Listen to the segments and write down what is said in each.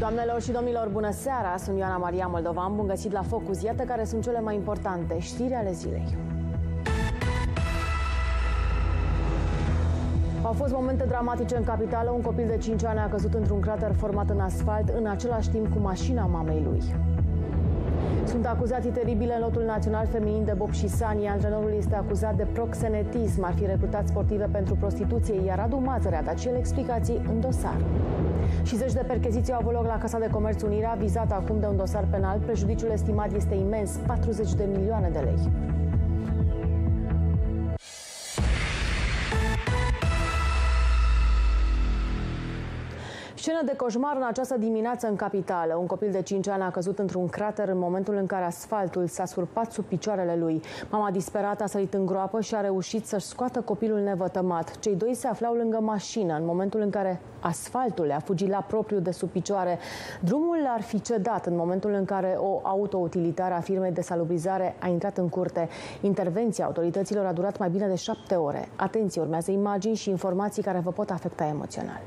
Doamnelor și domnilor, bună seara! Sunt Ioana Maria Moldovan, bun găsit la Focus. Iată care sunt cele mai importante știri ale zilei. Au fost momente dramatice în capitală. Un copil de 5 ani a căzut într-un crater format în asfalt, în același timp cu mașina mamei lui. Sunt acuzații teribile în lotul național feminin de Bob și Sani. Antrenorul este acuzat de proxenetism, ar fi recrutat sportive pentru prostituție, iar Radu Mazăre a dat și el explicații în dosar. Și zeci de percheziții au avut loc la Casa de Comerț Unirea, vizată acum de un dosar penal. Prejudiciul estimat este imens, 40 de milioane de lei. Scenă de coșmar în această dimineață în capitală. Un copil de 5 ani a căzut într-un crater în momentul în care asfaltul s-a surpat sub picioarele lui. Mama disperată a sărit în groapă și a reușit să-și scoată copilul nevătămat. Cei doi se aflau lângă mașină în momentul în care asfaltul le-a fugit la propriu de sub picioare. Drumul ar fi cedat în momentul în care o autoutilitară a firmei de salubrizare a intrat în curte. Intervenția autorităților a durat mai bine de șapte ore. Atenție, urmează imagini și informații care vă pot afecta emoțional.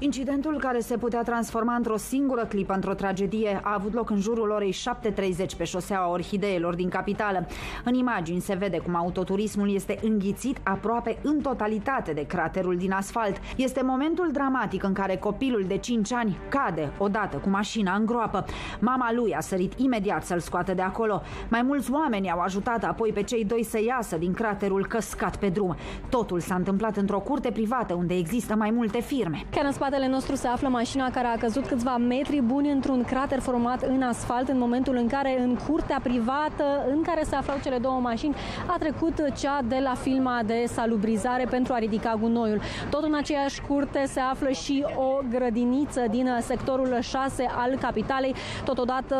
Incidentul care se putea transforma într-o singură clipă într-o tragedie a avut loc în jurul orei 7.30 pe șoseaua Orhideelor din capitală. În imagini se vede cum autoturismul este înghițit aproape în totalitate de craterul din asfalt. Este momentul dramatic în care copilul de 5 ani cade odată cu mașina în groapă. Mama lui a sărit imediat să-l scoată de acolo. Mai mulți oameni au ajutat apoi pe cei doi să iasă din craterul căscat pe drum. Totul s-a întâmplat într-o curte privată unde există mai multe firme. Chiar în spatele nostru se află mașina care a căzut câțiva metri buni într-un crater format în asfalt în momentul în care în curtea privată în care se aflau cele două mașini a trecut cea de la firma de salubrizare pentru a ridica gunoiul. Tot în aceeași curte se află și o grădiniță din sectorul 6 al capitalei. Totodată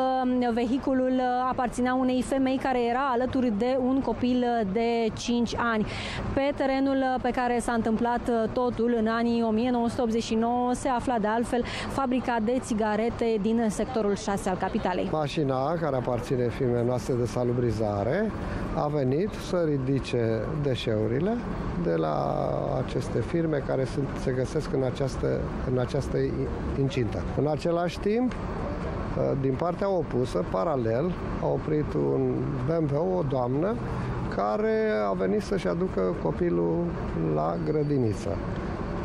vehiculul aparținea unei femei care era alături de un copil de 5 ani. Pe terenul pe care s-a întâmplat totul în anii 1989 se afla de altfel fabrica de țigarete din sectorul 6 al capitalei. Mașina care aparține firmei noastre de salubrizare a venit să ridice deșeurile de la aceste firme care sunt, se găsesc în această, în această incintă. În același timp, din partea opusă, paralel, a oprit un BMW, o doamnă, care a venit să-și aducă copilul la grădiniță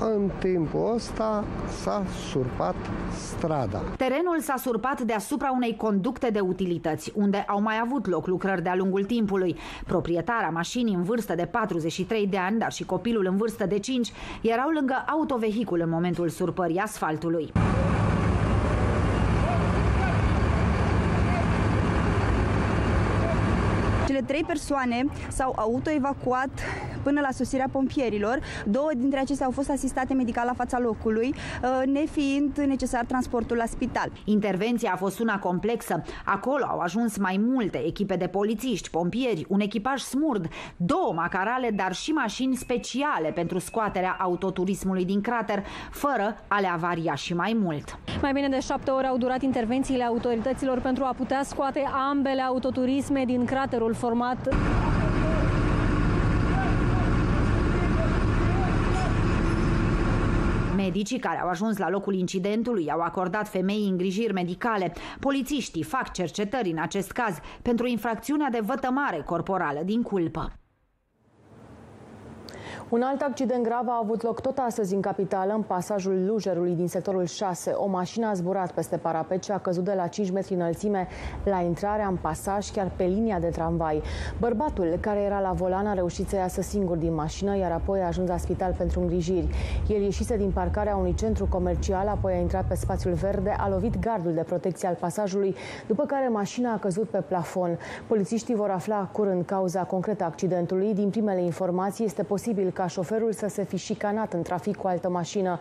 în timpul ăsta s-a surpat strada. Terenul s-a surpat deasupra unei conducte de utilități, unde au mai avut loc lucrări de-a lungul timpului. Proprietara mașinii în vârstă de 43 de ani, dar și copilul în vârstă de 5, erau lângă autovehicul în momentul surpării asfaltului. Trei persoane s-au autoevacuat până la sosirea pompierilor. Două dintre acestea au fost asistate medical la fața locului, uh, nefiind necesar transportul la spital. Intervenția a fost una complexă. Acolo au ajuns mai multe echipe de polițiști, pompieri, un echipaj smurd, două macarale, dar și mașini speciale pentru scoaterea autoturismului din crater, fără a le avaria și mai mult. Mai bine de șapte ore au durat intervențiile autorităților pentru a putea scoate ambele autoturisme din craterul format Medicii care au ajuns la locul incidentului au acordat femeii îngrijiri medicale. Polițiștii fac cercetări în acest caz pentru infracțiunea de vătămare corporală din culpă. Un alt accident grav a avut loc tot astăzi în capitală, în pasajul Lujerului din sectorul 6. O mașină a zburat peste parapet și a căzut de la 5 metri înălțime la intrarea în pasaj, chiar pe linia de tramvai. Bărbatul care era la volan a reușit să iasă singur din mașină, iar apoi a ajuns la spital pentru îngrijiri. El ieșise din parcarea unui centru comercial, apoi a intrat pe spațiul verde, a lovit gardul de protecție al pasajului, după care mașina a căzut pe plafon. Polițiștii vor afla curând cauza concretă a accidentului. Din primele informații este posibil ca șoferul să se fi șicanat în trafic cu altă mașină.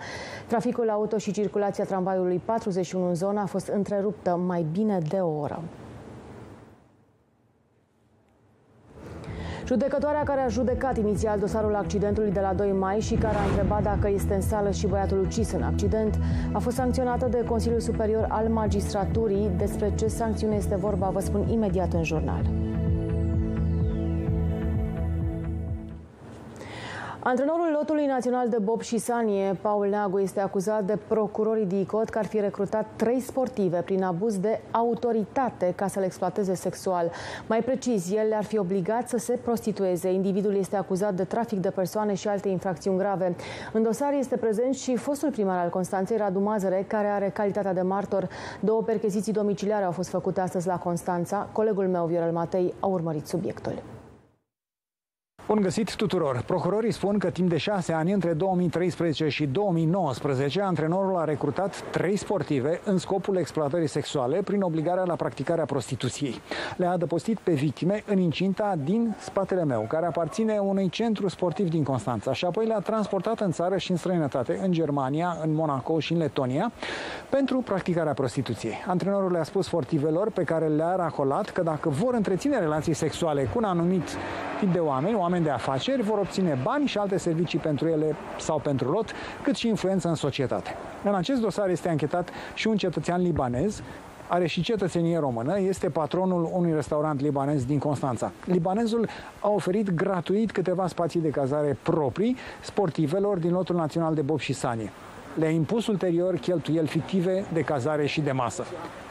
Traficul auto și circulația tramvaiului 41 în zonă a fost întreruptă mai bine de o oră. Judecătoarea care a judecat inițial dosarul accidentului de la 2 mai și care a întrebat dacă este în sală și băiatul ucis în accident, a fost sancționată de Consiliul Superior al Magistraturii. Despre ce sancțiune este vorba, vă spun imediat în jurnal. Antrenorul lotului național de bob și sanie, Paul Neagu, este acuzat de procurorii DICOT că ar fi recrutat trei sportive prin abuz de autoritate ca să-l exploateze sexual. Mai precis, el le-ar fi obligat să se prostitueze. Individul este acuzat de trafic de persoane și alte infracțiuni grave. În dosar este prezent și fostul primar al Constanței, Radu Mazăre, care are calitatea de martor. Două percheziții domiciliare au fost făcute astăzi la Constanța. Colegul meu, Viorel Matei, a urmărit subiectul. Bun găsit tuturor! Procurorii spun că timp de șase ani, între 2013 și 2019, antrenorul a recrutat trei sportive în scopul exploatării sexuale prin obligarea la practicarea prostituției. Le-a adăpostit pe victime în incinta din spatele meu, care aparține unui centru sportiv din Constanța și apoi le-a transportat în țară și în străinătate, în Germania, în Monaco și în Letonia, pentru practicarea prostituției. Antrenorul le-a spus sportivelor pe care le-a racolat că dacă vor întreține relații sexuale cu un anumit tip de oameni, oameni oameni de afaceri vor obține bani și alte servicii pentru ele sau pentru lot, cât și influență în societate. În acest dosar este anchetat și un cetățean libanez are și cetățenie română, este patronul unui restaurant libanez din Constanța. Libanezul a oferit gratuit câteva spații de cazare proprii sportivelor din lotul național de bob și sanie le-a impus ulterior cheltuieli fictive de cazare și de masă.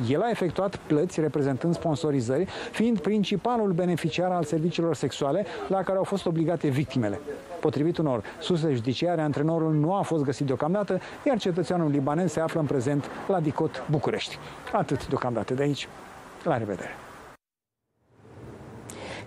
El a efectuat plăți reprezentând sponsorizări, fiind principalul beneficiar al serviciilor sexuale la care au fost obligate victimele. Potrivit unor surse judiciare, antrenorul nu a fost găsit deocamdată, iar cetățeanul libanez se află în prezent la Dicot, București. Atât deocamdată de aici. La revedere!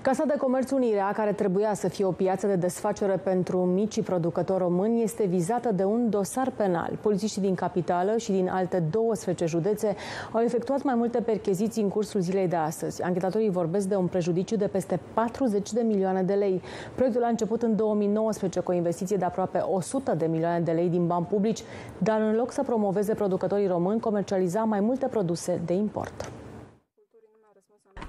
Casa de Comerț Unirea, care trebuia să fie o piață de desfacere pentru micii producători români, este vizată de un dosar penal. Polițiștii din capitală și din alte 12 județe au efectuat mai multe percheziții în cursul zilei de astăzi. Anchetatorii vorbesc de un prejudiciu de peste 40 de milioane de lei. Proiectul a început în 2019 cu o investiție de aproape 100 de milioane de lei din bani publici, dar în loc să promoveze producătorii români, comercializa mai multe produse de import.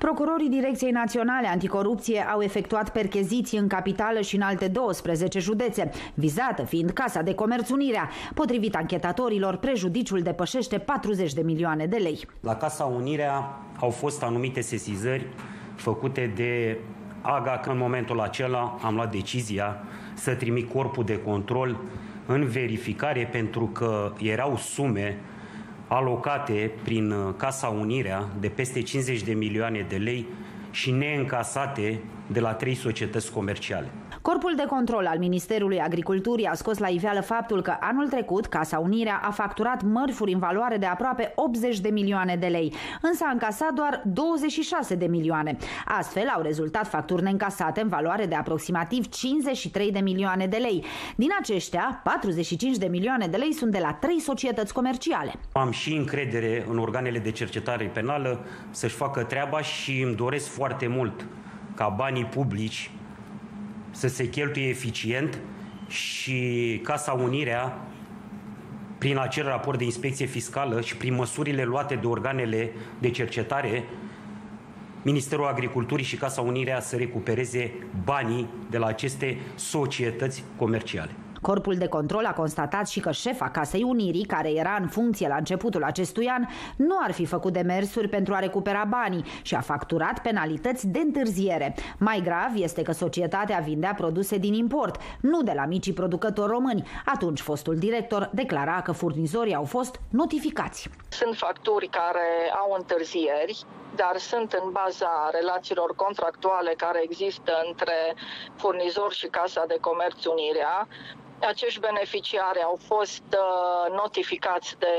Procurorii Direcției Naționale Anticorupție au efectuat percheziții în capitală și în alte 12 județe, vizată fiind Casa de Comerț Unirea. Potrivit anchetatorilor, prejudiciul depășește 40 de milioane de lei. La Casa Unirea au fost anumite sesizări făcute de AGA, că în momentul acela am luat decizia să trimit corpul de control în verificare pentru că erau sume alocate prin uh, Casa Unirea de peste 50 de milioane de lei și neîncasate de la trei societăți comerciale. Corpul de control al Ministerului Agriculturii a scos la iveală faptul că anul trecut Casa Unirea a facturat mărfuri în valoare de aproape 80 de milioane de lei, însă a încasat doar 26 de milioane. Astfel au rezultat facturi neîncasate în valoare de aproximativ 53 de milioane de lei. Din aceștia, 45 de milioane de lei sunt de la trei societăți comerciale. Am și încredere în organele de cercetare penală să-și facă treaba și îmi doresc foarte mult ca banii publici să se cheltuie eficient și Casa Unirea, prin acel raport de inspecție fiscală și prin măsurile luate de organele de cercetare, Ministerul Agriculturii și Casa Unirea să recupereze banii de la aceste societăți comerciale. Corpul de control a constatat și că șefa Casei Unirii, care era în funcție la începutul acestui an, nu ar fi făcut demersuri pentru a recupera banii și a facturat penalități de întârziere. Mai grav este că societatea vindea produse din import, nu de la micii producători români. Atunci fostul director declara că furnizorii au fost notificați. Sunt facturi care au întârzieri, dar sunt în baza relațiilor contractuale care există între furnizor și Casa de Comerț Unirea acești beneficiari au fost uh, notificați de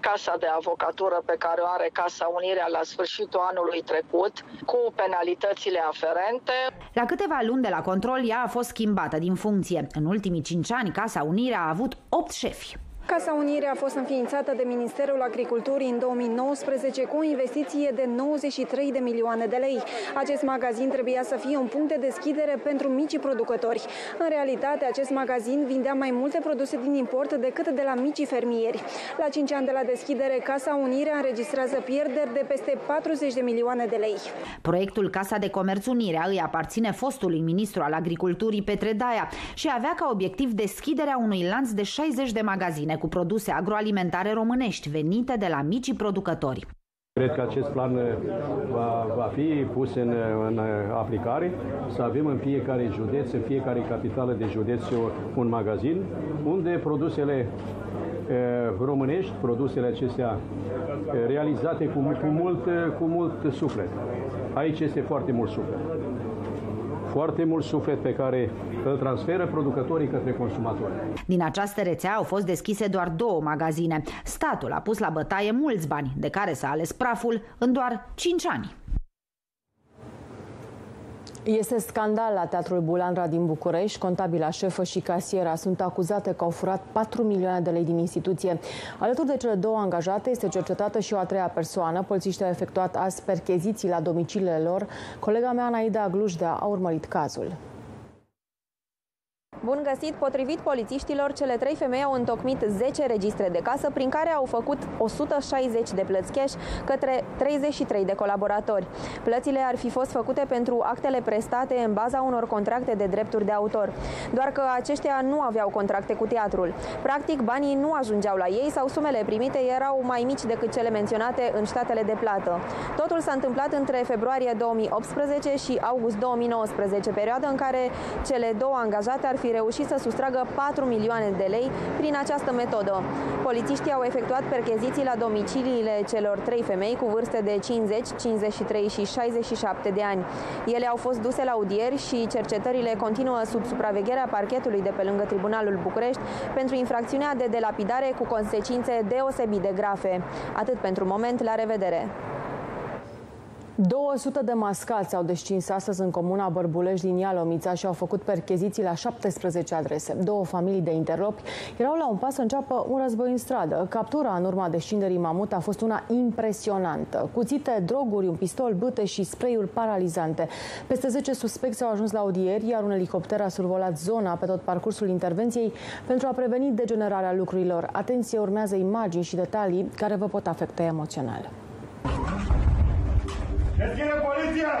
casa de avocatură pe care o are Casa Unirea la sfârșitul anului trecut, cu penalitățile aferente. La câteva luni de la control, ea a fost schimbată din funcție. În ultimii cinci ani, Casa Unirea a avut opt șefi. Casa Unire a fost înființată de Ministerul Agriculturii în 2019 cu o investiție de 93 de milioane de lei. Acest magazin trebuia să fie un punct de deschidere pentru micii producători. În realitate, acest magazin vindea mai multe produse din import decât de la micii fermieri. La 5 ani de la deschidere, Casa Unire înregistrează pierderi de peste 40 de milioane de lei. Proiectul Casa de Comerț Unirea îi aparține fostului ministru al Agriculturii Petre Daia și avea ca obiectiv deschiderea unui lanț de 60 de magazine cu produse agroalimentare românești venite de la micii producători. Cred că acest plan uh, va, va fi pus în, în aplicare, să avem în fiecare județ, în fiecare capitală de județ un magazin unde produsele românești, produsele acestea realizate cu, cu, mult, cu mult suflet. Aici este foarte mult suflet. Foarte mult suflet pe care îl transferă producătorii către consumatori. Din această rețea au fost deschise doar două magazine. Statul a pus la bătaie mulți bani, de care s-a ales praful în doar 5 ani. Este scandal la Teatrul Bulanra din București. Contabila șefă și casiera sunt acuzate că au furat 4 milioane de lei din instituție. Alături de cele două angajate este cercetată și o a treia persoană. Polițiștii au efectuat azi percheziții la domiciliile lor. Colega mea, Anaida Glujdea, a urmărit cazul. Bun găsit! Potrivit polițiștilor, cele trei femei au întocmit 10 registre de casă prin care au făcut 160 de plăți cash către 33 de colaboratori. Plățile ar fi fost făcute pentru actele prestate în baza unor contracte de drepturi de autor, doar că aceștia nu aveau contracte cu teatrul. Practic, banii nu ajungeau la ei sau sumele primite erau mai mici decât cele menționate în statele de plată. Totul s-a întâmplat între februarie 2018 și august 2019, perioadă în care cele două angajate ar fi fi reușit să sustragă 4 milioane de lei prin această metodă. Polițiștii au efectuat percheziții la domiciliile celor trei femei cu vârste de 50, 53 și 67 de ani. Ele au fost duse la audieri și cercetările continuă sub supravegherea parchetului de pe lângă Tribunalul București pentru infracțiunea de delapidare cu consecințe deosebit de grafe. Atât pentru moment, la revedere! 200 de mascați au descins astăzi în comuna Bărbulești din Ialomița și au făcut percheziții la 17 adrese. Două familii de interlopi erau la un pas să înceapă un război în stradă. Captura în urma descinderii mamut a fost una impresionantă. Cuțite, droguri, un pistol, bâte și spray-uri paralizante. Peste 10 suspecți au ajuns la audieri, iar un elicopter a survolat zona pe tot parcursul intervenției pentru a preveni degenerarea lucrurilor. Atenție, urmează imagini și detalii care vă pot afecta emoțional. Deschide poliția!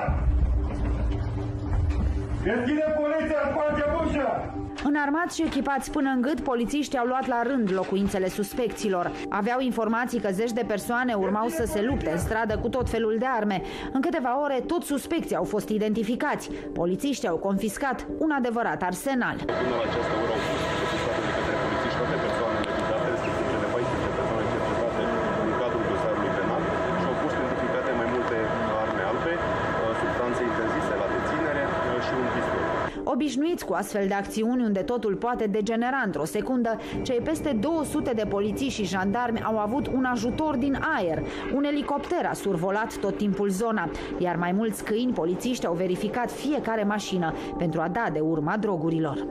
Deschide poliția! Sparge ușa! Înarmați și echipați până în gât, polițiștii au luat la rând locuințele suspecților. Aveau informații că zeci de persoane urmau să se lupte în stradă cu tot felul de arme. În câteva ore, toți suspecții au fost identificați. Polițiștii au confiscat un adevărat arsenal. Până la această oră au fost Obișnuiți cu astfel de acțiuni unde totul poate degenera într-o secundă, cei peste 200 de polițiști și jandarmi au avut un ajutor din aer. Un elicopter a survolat tot timpul zona, iar mai mulți câini polițiști au verificat fiecare mașină pentru a da de urma drogurilor.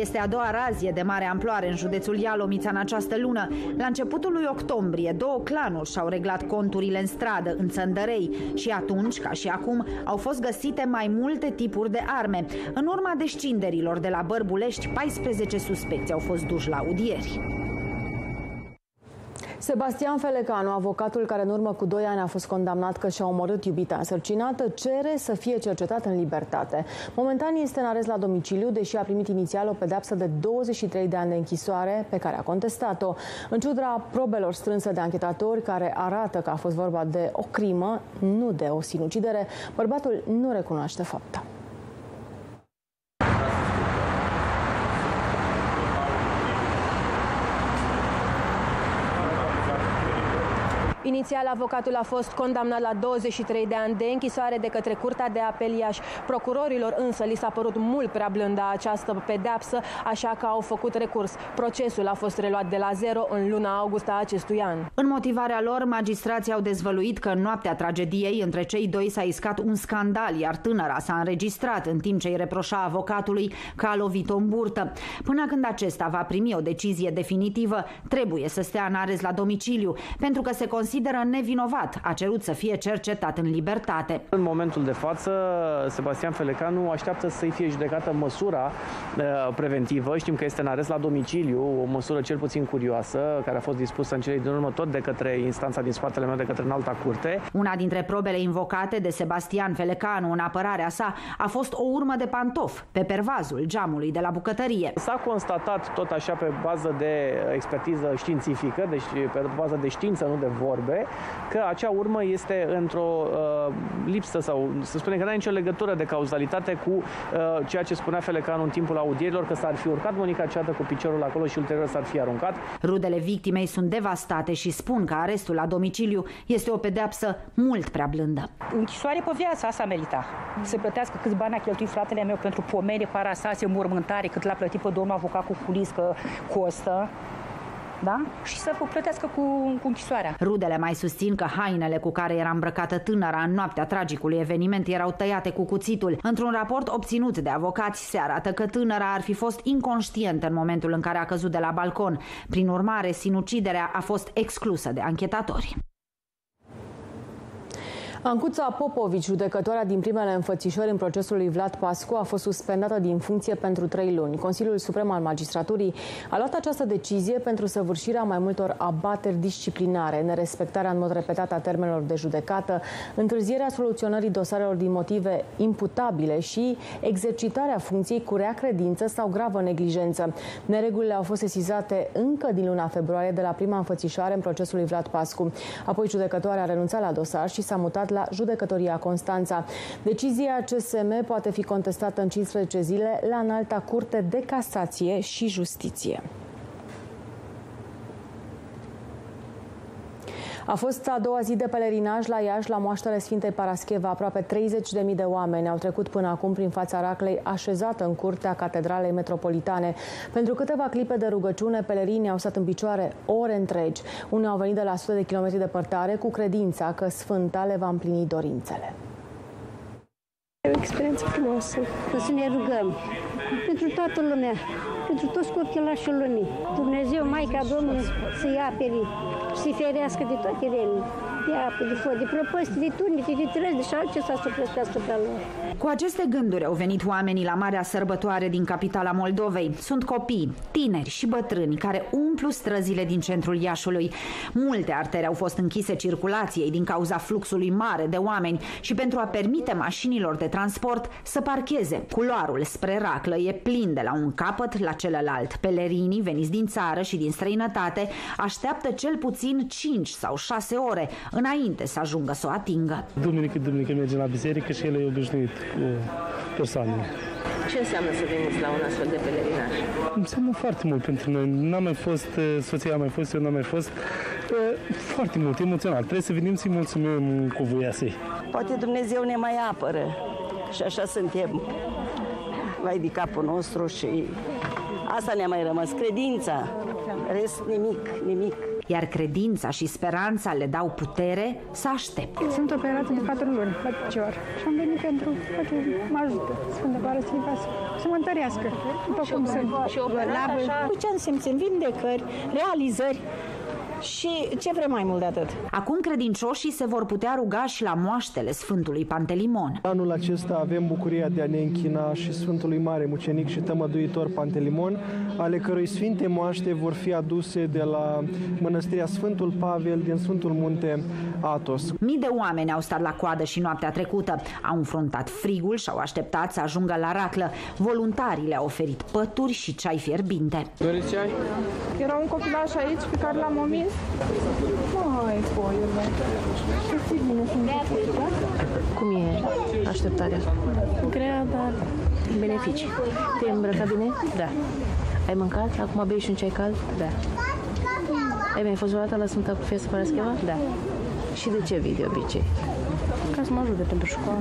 Este a doua razie de mare amploare în județul Ialomița în această lună. La începutul lui octombrie, două clanuri și-au reglat conturile în stradă, în Țăndărei și atunci, ca și acum, au fost găsite mai multe tipuri de arme. În urma descinderilor de la Bărbulești, 14 suspecți au fost duși la audieri. Sebastian Felecanu, avocatul care în urmă cu 2 ani a fost condamnat că și-a omorât iubita însărcinată, cere să fie cercetat în libertate. Momentan este în arest la domiciliu, deși a primit inițial o pedepsă de 23 de ani de închisoare, pe care a contestat-o. În ciudra probelor strânse de anchetatori care arată că a fost vorba de o crimă, nu de o sinucidere, bărbatul nu recunoaște fapta. Inițial, avocatul a fost condamnat la 23 de ani de închisoare de către Curtea de Apel Iași. Procurorilor însă li s-a părut mult prea blândă această pedeapsă, așa că au făcut recurs. Procesul a fost reluat de la zero în luna august a acestui an. În motivarea lor, magistrații au dezvăluit că în noaptea tragediei între cei doi s-a iscat un scandal, iar tânăra s-a înregistrat în timp ce îi reproșa avocatului că a lovit-o în burtă. Până când acesta va primi o decizie definitivă, trebuie să stea în arest la domiciliu, pentru că se consideră consideră nevinovat. A cerut să fie cercetat în libertate. În momentul de față, Sebastian Felecanu așteaptă să-i fie judecată măsura uh, preventivă. Știm că este în arest la domiciliu, o măsură cel puțin curioasă, care a fost dispusă în cele din urmă tot de către instanța din spatele meu, de către înalta curte. Una dintre probele invocate de Sebastian Felecanu în apărarea sa a fost o urmă de pantof pe pervazul geamului de la bucătărie. S-a constatat tot așa pe bază de expertiză științifică, deci pe bază de știință, nu de vorbe, că acea urmă este într-o uh, lipsă sau să spunem că nu are nicio legătură de cauzalitate cu uh, ceea ce spunea Felecanu în timpul audierilor, că s-ar fi urcat Monica Ceată cu piciorul acolo și ulterior s-ar fi aruncat. Rudele victimei sunt devastate și spun că arestul la domiciliu este o pedeapsă mult prea blândă. Închisoare pe viață, asta merita. Să plătească câți bani a cheltuit fratele meu pentru pomere, parasase, mormântare, cât l-a plătit pe domnul avocat cu culis că costă da? și să plătească cu, cu închisoarea. Rudele mai susțin că hainele cu care era îmbrăcată tânăra în noaptea tragicului eveniment erau tăiate cu cuțitul. Într-un raport obținut de avocați se arată că tânăra ar fi fost inconștientă în momentul în care a căzut de la balcon. Prin urmare, sinuciderea a fost exclusă de anchetatori. Ancuța Popovici, judecătoarea din primele înfățișări în procesul lui Vlad Pascu, a fost suspendată din funcție pentru trei luni. Consiliul Suprem al Magistraturii a luat această decizie pentru săvârșirea mai multor abateri disciplinare, nerespectarea în mod repetat a termenelor de judecată, întârzierea soluționării dosarelor din motive imputabile și exercitarea funcției cu rea credință sau gravă neglijență. Neregulile au fost sesizate încă din luna februarie de la prima înfățișare în procesul lui Vlad Pascu. Apoi judecătoarea a renunțat la dosar și s-a mutat la judecătoria Constanța. Decizia CSM poate fi contestată în 15 zile la înalta curte de casație și justiție. A fost a doua zi de pelerinaj la Iași, la moaștele Sfintei Parascheva. Aproape 30.000 de oameni au trecut până acum prin fața raclei așezată în curtea Catedralei Metropolitane. Pentru câteva clipe de rugăciune, pelerinii au stat în picioare ore întregi. Unii au venit de la sute de kilometri departare cu credința că Sfânta le va împlini dorințele. E o experiență frumoasă, să ne rugăm pentru toată lumea, pentru toți copilașii lumii. Dumnezeu, Maica Domnului, să-i apere să-i ferească de toate relele, de apă, de foc, de prăpăsti, de tunite, de trăzi, de și altceva să plătească pe lor. Cu aceste gânduri au venit oamenii la marea sărbătoare din capitala Moldovei. Sunt copii, tineri și bătrâni care umplu străzile din centrul Iașului. Multe artere au fost închise circulației din cauza fluxului mare de oameni și pentru a permite mașinilor de transport să parcheze. Culoarul spre Raclă e plin de la un capăt la celălalt. Pelerinii veniți din țară și din străinătate așteaptă cel puțin 5 sau 6 ore înainte să ajungă să o atingă. Duminică, duminică mergem la biserică și el e obișnuit cu persoanele. Ce înseamnă să veniți la un astfel de pelerinaj? Înseamnă foarte mult pentru noi. N-am mai fost, soția a mai fost, eu n-am mai fost. Foarte mult, emoțional. Trebuie să venim să-i mulțumim cu voiasei. Poate Dumnezeu ne mai apără și așa suntem vai de capul nostru și asta ne-a mai rămas, credința. Rest nimic, nimic iar credința și speranța le dau putere să aștepte. Sunt operată de patru luni la picior și am venit pentru că mă ajută Sfântă Paraschiva să mă întărească, după cum sunt. Și operare așa? Ce am simțit? Vindecări, realizări și ce vrem mai mult de atât. Acum credincioșii se vor putea ruga și la moaștele Sfântului Pantelimon. Anul acesta avem bucuria de a ne închina și Sfântului Mare Mucenic și Tămăduitor Pantelimon, ale cărui sfinte moaște vor fi aduse de la Mănăstirea Sfântul Pavel din Sfântul Munte Atos. Mii de oameni au stat la coadă și noaptea trecută. Au înfruntat frigul și au așteptat să ajungă la raclă. Voluntarii le-au oferit pături și ceai fierbinte. Doriți ceai? Era un copilaș aici pe care l-am omis Mai, Cum e așteptarea? Grea, dar beneficii. Te-ai îmbrăcat bine? Da. Ai mâncat? Acum bei și un ceai cald? Da. Ai mai fost vreodată la Sfânta Fiestă Parascheva? Da. Și de ce vii de obicei? Ca să mă ajute pentru școală,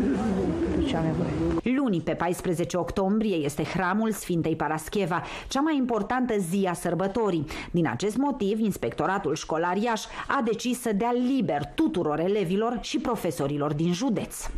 pentru ce am nevoie. Luni, pe 14 octombrie, este hramul Sfintei Parascheva, cea mai importantă zi a sărbătorii. Din acest motiv, Inspectoratul Școlar Iași a decis să dea liber tuturor elevilor și profesorilor din județ.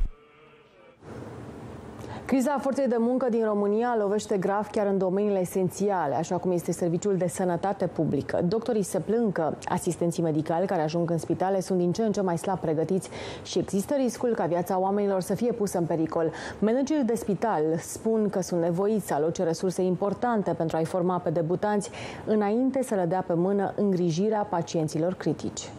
Criza forței de muncă din România lovește grav chiar în domeniile esențiale, așa cum este serviciul de sănătate publică. Doctorii se plâng că asistenții medicali care ajung în spitale sunt din ce în ce mai slab pregătiți și există riscul ca viața oamenilor să fie pusă în pericol. Managerii de spital spun că sunt nevoiți să aloce resurse importante pentru a-i forma pe debutanți înainte să le dea pe mână îngrijirea pacienților critici.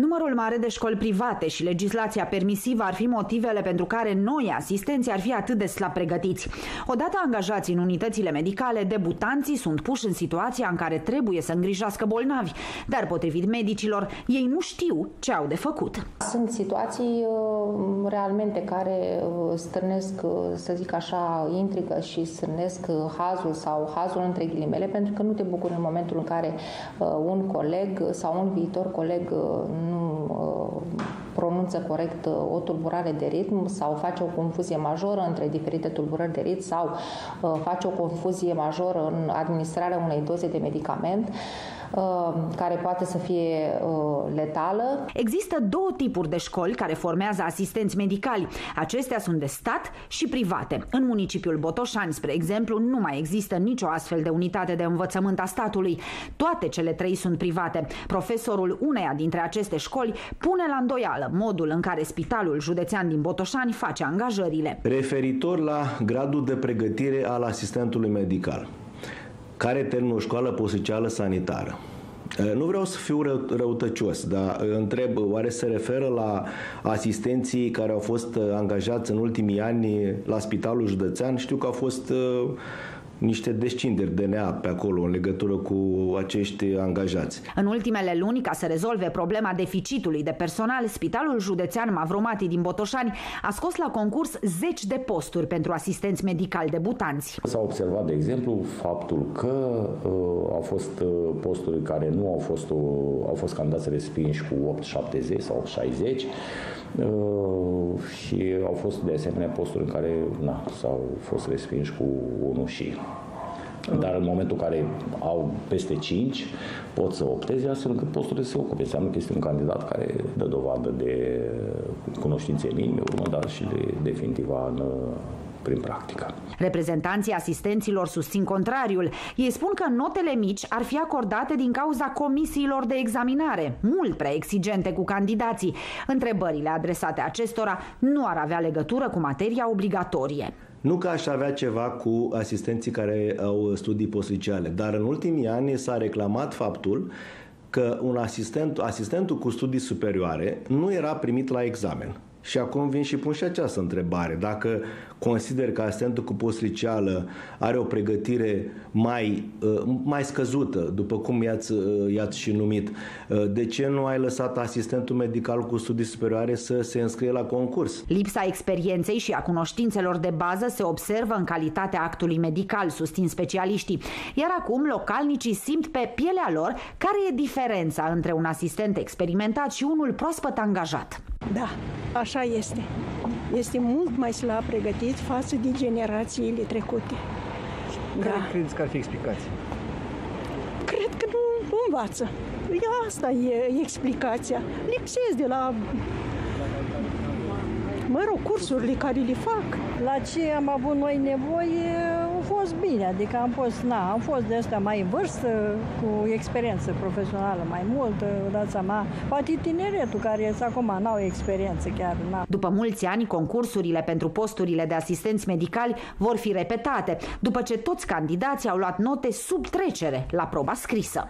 Numărul mare de școli private și legislația permisivă ar fi motivele pentru care noi, asistenții, ar fi atât de slab pregătiți. Odată angajați în unitățile medicale, debutanții sunt puși în situația în care trebuie să îngrijească bolnavi, dar potrivit medicilor, ei nu știu ce au de făcut. Sunt situații uh, realmente care uh, stârnesc, uh, să zic așa, intrigă și stârnesc hazul sau hazul între ghilimele, pentru că nu te bucuri în momentul în care un coleg sau un viitor coleg nu uh, pronunță corect uh, o tulburare de ritm sau face o confuzie majoră între diferite tulburări de ritm sau uh, face o confuzie majoră în administrarea unei doze de medicament, Uh, care poate să fie uh, letală. Există două tipuri de școli care formează asistenți medicali. Acestea sunt de stat și private. În municipiul Botoșani, spre exemplu, nu mai există nicio astfel de unitate de învățământ a statului. Toate cele trei sunt private. Profesorul uneia dintre aceste școli pune la îndoială modul în care Spitalul Județean din Botoșani face angajările. Referitor la gradul de pregătire al asistentului medical care termină o școală posicială sanitară. Nu vreau să fiu răutăcios, dar întreb, oare se referă la asistenții care au fost angajați în ultimii ani la Spitalul Județean? Știu că au fost niște descinderi DNA pe acolo în legătură cu acești angajați. În ultimele luni, ca să rezolve problema deficitului de personal, Spitalul Județean Mavromati din Botoșani a scos la concurs zeci de posturi pentru asistenți medicali debutanți. S-a observat, de exemplu, faptul că uh, au fost uh, posturi care nu au fost, uh, au fost candidați respinși cu 8-70 sau 60 Uh, și au fost de asemenea posturi în care na, s-au fost respinși cu unul și dar în momentul în care au peste 5, pot să opteze astfel încât posturile se ocupe. Înseamnă că este un candidat care dă dovadă de cunoștințe minime, urmă, dar și de definitiva în prin practică. Reprezentanții asistenților susțin contrariul. Ei spun că notele mici ar fi acordate din cauza comisiilor de examinare, mult prea exigente cu candidații. Întrebările adresate acestora nu ar avea legătură cu materia obligatorie. Nu că aș avea ceva cu asistenții care au studii postliceale, dar în ultimii ani s-a reclamat faptul că un asistent, asistentul cu studii superioare nu era primit la examen. Și acum vin și pun și această întrebare. Dacă consider că asistentul cu postricială are o pregătire mai, uh, mai scăzută, după cum i-ați, uh, i-ați și numit, uh, de ce nu ai lăsat asistentul medical cu studii superioare să se înscrie la concurs? Lipsa experienței și a cunoștințelor de bază se observă în calitatea actului medical, susțin specialiștii. Iar acum localnicii simt pe pielea lor care e diferența între un asistent experimentat și unul proaspăt angajat. Da, așa este. Este mult mai slab pregătit față de generațiile trecute. Care da. credeți că ar fi explicația? Cred că nu învață. Asta e explicația. Lipsesc de la mă rog, cursurile care le fac. La ce am avut noi nevoie, a fost bine, adică am fost, na, am fost de astea mai în vârstă, cu experiență profesională mai multă, dați seama, poate tineretul care acum n-au experiență chiar. Na. După mulți ani, concursurile pentru posturile de asistenți medicali vor fi repetate, după ce toți candidații au luat note sub trecere la proba scrisă.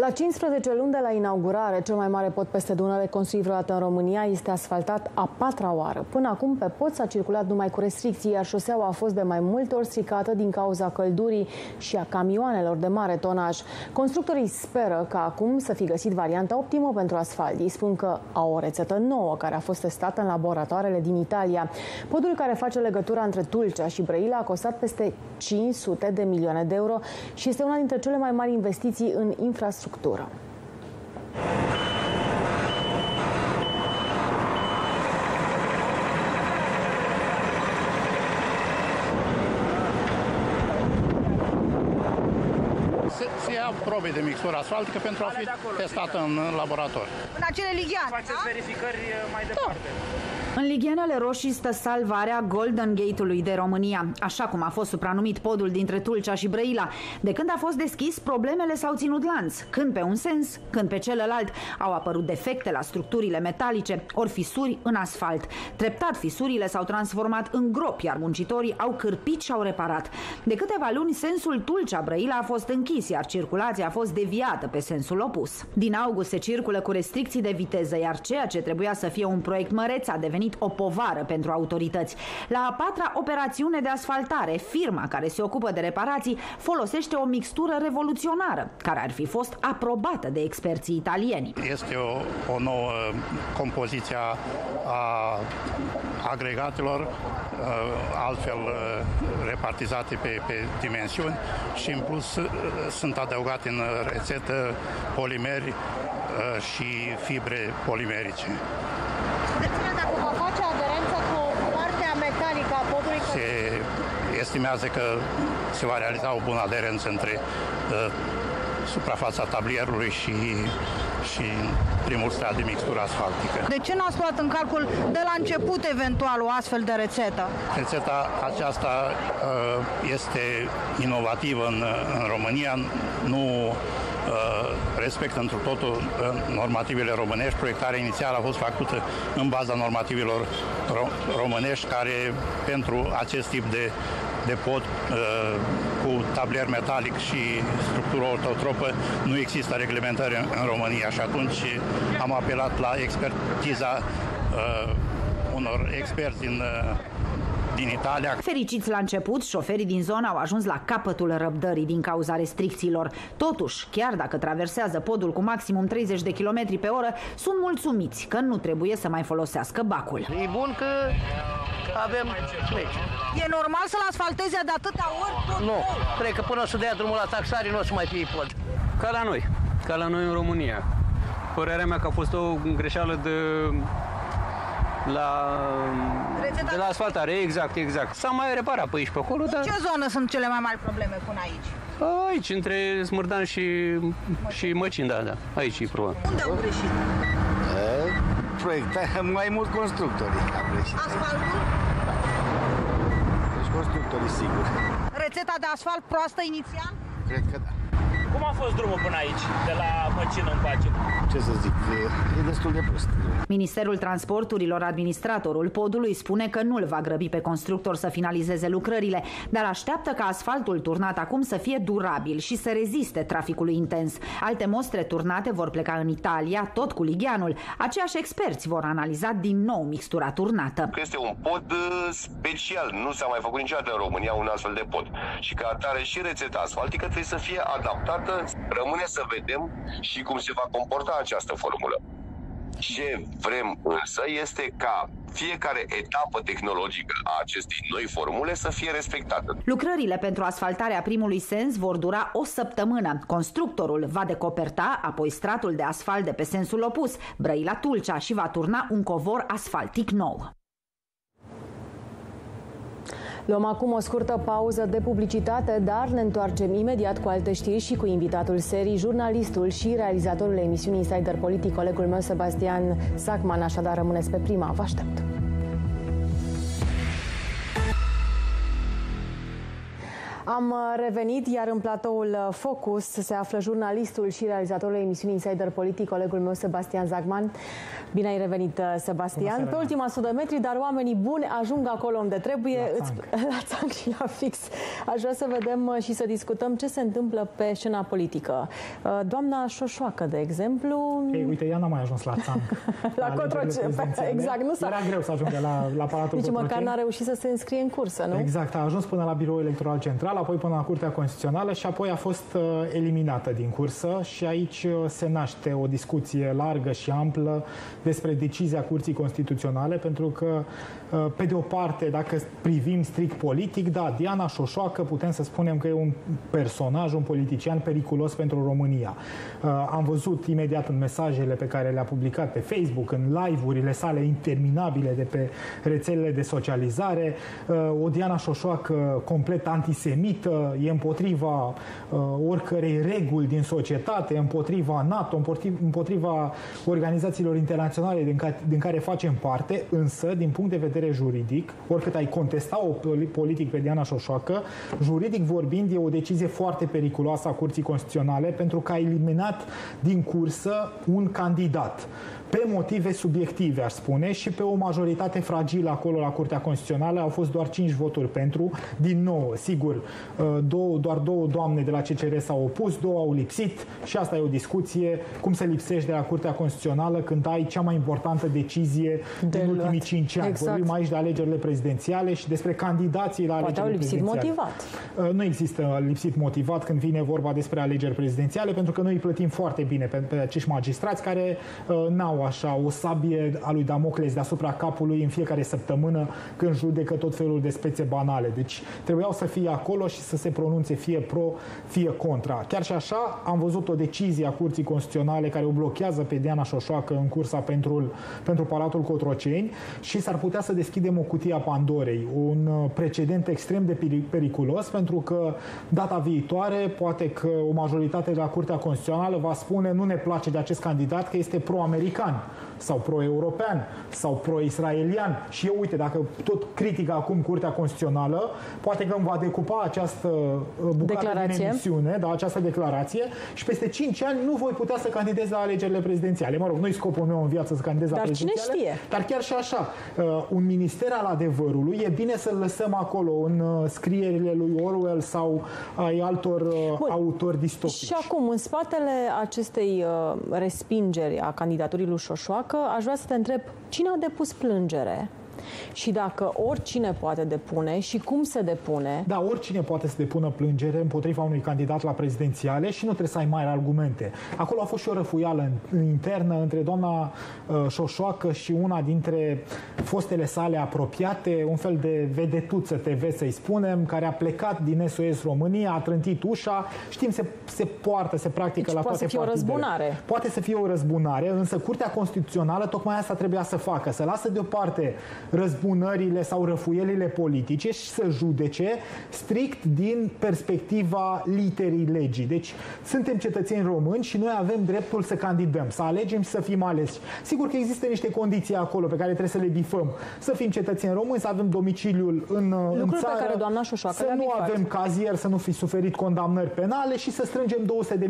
La 15 luni de la inaugurare, cel mai mare pod peste Dunăre construit vreodată în România este asfaltat a patra oară. Până acum pe pod s-a circulat numai cu restricții, iar șoseaua a fost de mai multe ori stricată din cauza căldurii și a camioanelor de mare tonaj. Constructorii speră că acum să fi găsit varianta optimă pentru asfalt. Ei spun că au o rețetă nouă care a fost testată în laboratoarele din Italia. Podul care face legătura între Tulcea și Brăila a costat peste 500 de milioane de euro și este una dintre cele mai mari investiții în infrastructură infrastructură. se, se ia probe de mixtură asfaltică pentru a fi testată în laborator. În acele ligheane, Faceți da? verificări mai departe. Da. În lighenele roșii stă salvarea Golden Gate-ului de România, așa cum a fost supranumit podul dintre Tulcea și Brăila. De când a fost deschis, problemele s-au ținut lanț, când pe un sens, când pe celălalt. Au apărut defecte la structurile metalice, ori fisuri în asfalt. Treptat fisurile s-au transformat în gropi, iar muncitorii au cârpit și au reparat. De câteva luni, sensul Tulcea-Brăila a fost închis, iar circulația a fost deviată pe sensul opus. Din august se circulă cu restricții de viteză, iar ceea ce trebuia să fie un proiect măreț a devenit o povară pentru autorități. La a patra operațiune de asfaltare, firma care se ocupă de reparații folosește o mixtură revoluționară, care ar fi fost aprobată de experții italieni. Este o, o nouă compoziție a agregatelor, uh, altfel uh, repartizate pe, pe dimensiuni și în plus uh, sunt adăugate în rețetă polimeri și fibre polimerice. Se estimează că se va realiza o bună aderență între uh, suprafața tablierului și, și primul strat de mixtură asfaltică. De ce n-ați luat în calcul de la început eventual o astfel de rețetă? Rețeta aceasta uh, este inovativă în, în România, nu Uh, respectă într totul uh, normativele românești. Proiectarea inițială a fost făcută în baza normativelor românești care pentru acest tip de de pod uh, cu tablier metalic și structură ortotropă nu există reglementări în, în România și atunci am apelat la expertiza uh, unor experți din uh, din Italia. Fericiți la început, șoferii din zonă au ajuns la capătul răbdării din cauza restricțiilor. Totuși, chiar dacă traversează podul cu maximum 30 de km pe oră, sunt mulțumiți că nu trebuie să mai folosească bacul. E bun că avem lege. E normal să-l asfalteze de atâtea ori? Tot nu, cred că până o să dea drumul la taxare nu o să mai fie pod. Ca la noi, ca la noi în România. Părerea mea că a fost o greșeală de la, de la asfaltare, exact, exact. S-a mai reparat pe aici pe acolo, dar... ce zonă sunt cele mai mari probleme până aici? Aici, între Smârdan și, și Măcin, da, da. Aici e probabil. Unde au greșit? Proiecta mai mult constructorii au greșit. Asfaltul? Deci constructorii, sigur. Rețeta de asfalt proastă inițial? Cred că da. Cum a fost drumul până aici, de la Măcină încoace? Ce să zic, e destul de prost. Ministerul Transporturilor, administratorul podului, spune că nu-l va grăbi pe constructor să finalizeze lucrările, dar așteaptă ca asfaltul turnat acum să fie durabil și să reziste traficului intens. Alte mostre turnate vor pleca în Italia, tot cu ligheanul. Aceiași experți vor analiza din nou mixtura turnată. Este un pod uh, special, nu s-a mai făcut niciodată în România un astfel de pod. Și ca atare și rețeta asfaltică trebuie să fie adaptată. Rămâne să vedem și cum se va comporta această formulă. Ce vrem însă este ca fiecare etapă tehnologică a acestei noi formule să fie respectată. Lucrările pentru asfaltarea primului sens vor dura o săptămână. Constructorul va decoperta apoi stratul de asfalt de pe sensul opus, Brăila Tulcea și va turna un covor asfaltic nou. Luăm acum o scurtă pauză de publicitate, dar ne întoarcem imediat cu alte știri și cu invitatul serii, jurnalistul și realizatorul emisiunii Insider Politic, colegul meu Sebastian Sacman, așadar rămâneți pe prima, vă aștept. Am revenit, iar în platoul Focus se află jurnalistul și realizatorul emisiunii Insider Politic, colegul meu Sebastian Zagman. Bine ai revenit, uh, Sebastian. Pe ultima 100 de metri, dar oamenii buni ajung acolo unde trebuie. La țanc, Îți, la țanc și la fix. Aș vrea să vedem uh, și să discutăm ce se întâmplă pe scena politică. Uh, doamna Șoșoacă, de exemplu... Ei, uite, ea n-a mai ajuns la țanc. la, la Cotroce, exact. Nu s-a... Era greu să ajungă la, la Palatul Nici măcar n-a reușit să se înscrie în cursă, nu? Exact, a ajuns până la Biroul Electoral Central, apoi până la Curtea Constituțională și apoi a fost uh, eliminată din cursă și aici se naște o discuție largă și amplă despre decizia decizia Curții Constituționale, pentru că, uh, pe de o parte, dacă privim strict politic, da, Diana Șoșoacă putem să spunem că e un personaj, un politician periculos pentru România. Uh, am văzut imediat în mesajele pe care le-a publicat pe Facebook, în live-urile sale interminabile de pe rețelele de socializare, uh, o Diana Șoșoacă complet antisemită, antisemite, e împotriva uh, oricărei reguli din societate, împotriva NATO, împotriva, împotriva organizațiilor internaționale din care, din care facem parte, însă, din punct de vedere juridic, oricât ai contesta-o politic pe Diana Șoșoacă, juridic vorbind, e o decizie foarte periculoasă a Curții Constituționale pentru că a eliminat din cursă un candidat pe motive subiective, aș spune, și pe o majoritate fragilă acolo la Curtea Constituțională. Au fost doar 5 voturi pentru. Din nou, sigur, uh, două, doar două doamne de la CCR s-au opus, două au lipsit și asta e o discuție. Cum să lipsești de la Curtea Constituțională când ai cea mai importantă decizie de din ultimii 5 ani? Exact. Vorbim aici de alegerile prezidențiale și despre candidații la Poate alegerile au lipsit motivat. Uh, nu există lipsit motivat când vine vorba despre alegeri prezidențiale, pentru că noi îi plătim foarte bine pe, pe acești magistrați care uh, n-au au așa o sabie a lui Damocles deasupra capului în fiecare săptămână când judecă tot felul de spețe banale. Deci trebuiau să fie acolo și să se pronunțe fie pro, fie contra. Chiar și așa am văzut o decizie a Curții Constituționale care o blochează pe Diana Șoșoacă în cursa pentru, pentru Palatul Cotroceni și s-ar putea să deschidem o cutie a Pandorei, un uh, precedent extrem de periculos pentru că data viitoare poate că o majoritate de la Curtea Constituțională va spune nu ne place de acest candidat că este pro-american done. Sau pro-european sau pro-israelian. Și eu, uite, dacă tot critică acum Curtea Constituțională, poate că îmi va decupa această uh, bucată declarație. din emisiune, da, această declarație și peste 5 ani nu voi putea să candidez la alegerile prezidențiale. Mă rog, nu-i scopul meu în viață să candidez Dar la prezidențiale. Cine știe? Dar chiar și așa, uh, un minister al adevărului e bine să-l lăsăm acolo în uh, scrierile lui Orwell sau ai altor Bun. autori distopici. Și acum, în spatele acestei respingeri a candidaturii lui Șoșoacă, aș vrea să te întreb cine a depus plângere și dacă oricine poate depune și cum se depune. Da, oricine poate să depună plângere împotriva unui candidat la prezidențiale și nu trebuie să ai mai argumente. Acolo a fost și o răfuială internă între doamna uh, Șoșoacă și una dintre fostele sale apropiate, un fel de vedetuță TV, să-i spunem, care a plecat din SOS România, a trântit ușa. Știm, se, se poartă, se practică deci la poate toate să fie partidele. o răzbunare. Poate să fie o răzbunare, însă Curtea Constituțională tocmai asta trebuia să facă, să lasă deoparte răzbunările sau răfuielile politice și să judece strict din perspectiva literii legii. Deci suntem cetățeni români și noi avem dreptul să candidăm, să alegem și să fim aleși. Sigur că există niște condiții acolo pe care trebuie să le bifăm. Să fim cetățeni români, să avem domiciliul în, în țară, pe care doamna Șoșoacă să nu bifat. avem cazier, să nu fi suferit condamnări penale și să strângem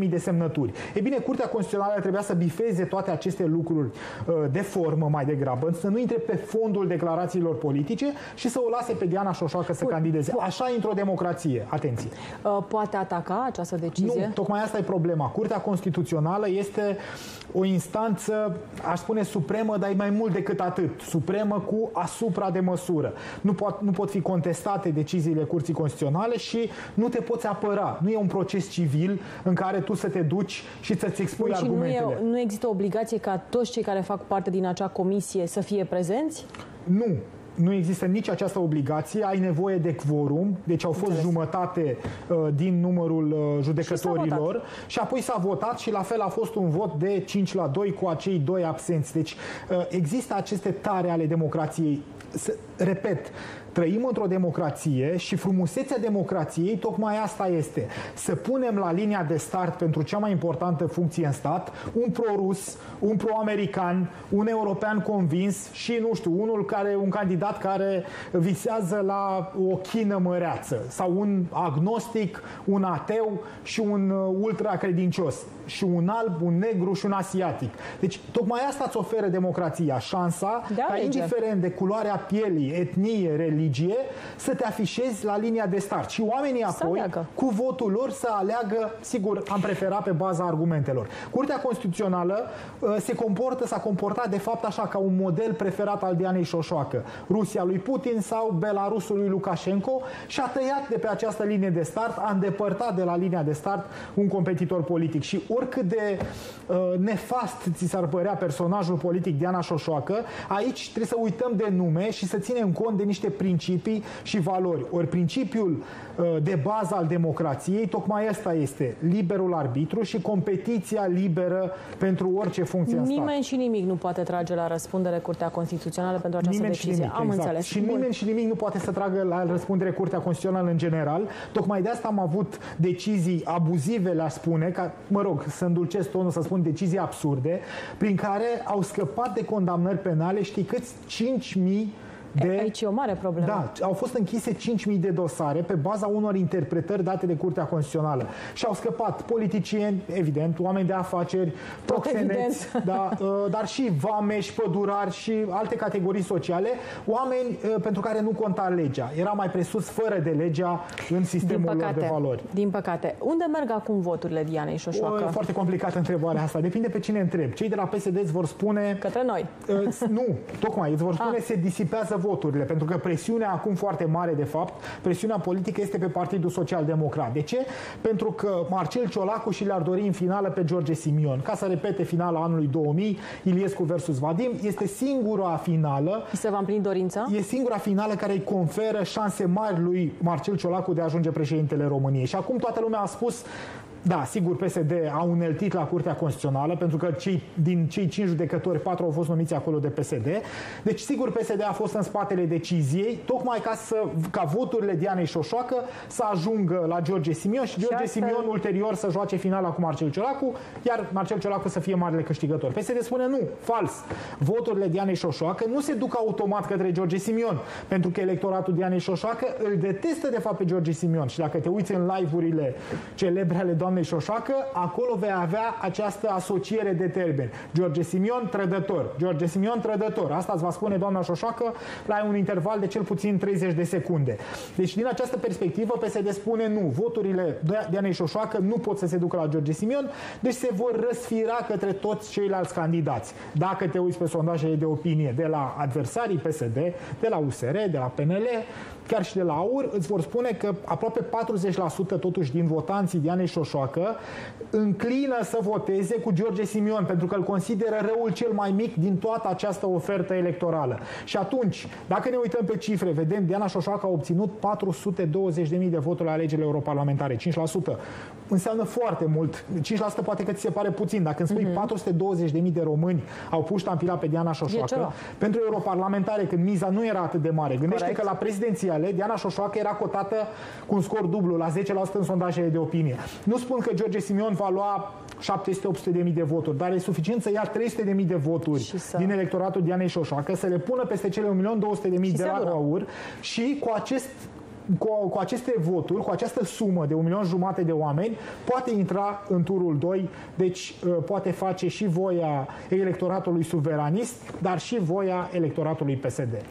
200.000 de semnături. E bine, Curtea Constituțională trebuia să bifeze toate aceste lucruri uh, de formă mai degrabă, să nu intre pe fondul de declarațiilor politice și să o lase pe Diana Șoșoacă să candideze. Așa intră o democrație. Atenție! Uh, poate ataca această decizie? Nu, tocmai asta e problema. Curtea Constituțională este o instanță, aș spune, supremă, dar e mai mult decât atât. Supremă cu asupra de măsură. Nu pot, nu pot fi contestate deciziile Curții Constituționale și nu te poți apăra. Nu e un proces civil în care tu să te duci și să-ți expui și argumentele. Nu, e, nu există obligație ca toți cei care fac parte din acea comisie să fie prezenți? Nu, nu există nici această obligație, ai nevoie de quorum, deci au fost Înțeles. jumătate uh, din numărul uh, judecătorilor și, și apoi s-a votat și la fel a fost un vot de 5 la 2 cu acei doi absenți. Deci uh, există aceste tare ale democrației. S- repet, Trăim într-o democrație și frumusețea democrației tocmai asta este. Să punem la linia de start pentru cea mai importantă funcție în stat un pro-rus, un pro-american, un european convins și, nu știu, unul care, un candidat care visează la o chină măreață sau un agnostic, un ateu și un uh, ultra-credincios și un alb, un negru și un asiatic. Deci tocmai asta îți oferă democrația, șansa de ca indiferent de culoarea pielii, etnie, religie, să te afișezi la linia de start. Și oamenii să apoi, aleagă. cu votul lor, să aleagă, sigur, am preferat pe baza argumentelor. Curtea Constituțională uh, se comportă, s-a comportat de fapt așa ca un model preferat al Dianei Șoșoacă. Rusia lui Putin sau Belarusul lui Lukashenko și a tăiat de pe această linie de start, a îndepărtat de la linia de start un competitor politic. Și oricât de uh, nefast ți s-ar părea personajul politic Diana Șoșoacă, aici trebuie să uităm de nume și să ținem cont de niște principii și valori. Ori principiul uh, de bază al democrației, tocmai asta este liberul arbitru și competiția liberă pentru orice funcție Nimeni în stat. și nimic nu poate trage la răspundere Curtea Constituțională pentru această Nimeni decizie. Nimic, Am exact. înțeles. Și Bun. nimeni și nimic nu poate să tragă la răspundere Curtea Constituțională în general. Tocmai de asta am avut decizii abuzive, le spune, ca, mă rog, să îndulcesc tonul să spun decizii absurde, prin care au scăpat de condamnări penale, știi câți? 5.000 de... Aici e o mare problemă. Da, au fost închise 5.000 de dosare pe baza unor interpretări date de Curtea Constituțională. Și au scăpat politicieni, evident, oameni de afaceri, proxeneți, da, uh, dar și vameși, pădurari și alte categorii sociale, oameni uh, pentru care nu conta legea. Era mai presus fără de legea în sistemul din lor păcate, de valori. Din păcate. Unde merg acum voturile Dianei Șoșoacă? O, foarte complicată întrebarea asta. Depinde pe cine întreb. Cei de la PSD îți vor spune... Către noi. Uh, nu, tocmai. Îți vor spune Ah. se disipează voturile. Pentru că presiunea acum foarte mare, de fapt, presiunea politică este pe Partidul Social Democrat. De ce? Pentru că Marcel Ciolacu și le-ar dori în finală pe George Simion. Ca să repete finala anului 2000, Iliescu versus Vadim, este singura finală Și se va împlini dorința? E singura finală care îi conferă șanse mari lui Marcel Ciolacu de a ajunge președintele României. Și acum toată lumea a spus da, sigur, PSD a uneltit la Curtea Constituțională, pentru că cei, din cei cinci judecători, patru au fost numiți acolo de PSD. Deci, sigur, PSD a fost în spatele deciziei, tocmai ca, să, ca voturile Dianei Șoșoacă să ajungă la George Simion și George asta- Simion ulterior să joace finala cu Marcel Ciolacu, iar Marcel Ciolacu să fie marele câștigător. PSD spune nu, fals. Voturile Dianei Șoșoacă nu se duc automat către George Simion, pentru că electoratul Dianei Șoșoacă îl detestă de fapt pe George Simion și dacă te uiți în live-urile celebre ale doamnei Șoșoacă, acolo vei avea această asociere de termeni. George Simion, trădător. George Simion, trădător. Asta îți va spune doamna Șoșoacă la un interval de cel puțin 30 de secunde. Deci din această perspectivă PSD spune nu, voturile Dianei Șoșoacă nu pot să se ducă la George Simion, deci se vor răsfira către toți ceilalți candidați. Dacă te uiți pe sondajele de opinie de la adversarii PSD, de la USR, de la PNL, chiar și de la AUR, îți vor spune că aproape 40% totuși din votanții Dianei Șoșoacă înclină să voteze cu George Simion, pentru că îl consideră răul cel mai mic din toată această ofertă electorală. Și atunci, dacă ne uităm pe cifre, vedem Diana Șoșoacă a obținut 420.000 de voturi la alegerile europarlamentare, 5%. Înseamnă foarte mult. 5% poate că ți se pare puțin. Dacă îmi spui Mhm. 420.000 de români au pus ștampila pe Diana E Șoșoacă, ceva. pentru europarlamentare, când miza nu era atât de mare, gândește Corect. că la prezidențiale, Diana Șoșoacă era cotată cu un scor dublu, la 10% în sondajele de opinie. Nu spun că George Simion va lua 700-800 de mii de voturi, dar e suficient să ia 300 de mii de voturi să- din electoratul Dianei Șoșoacă, să le pună peste cele 1.200 de mii Și de se la adună. AUR și cu acest cu, cu aceste voturi, cu această sumă de un milion jumate de oameni, poate intra în turul 2, deci uh, poate face și voia electoratului suveranist, dar și voia electoratului PSD.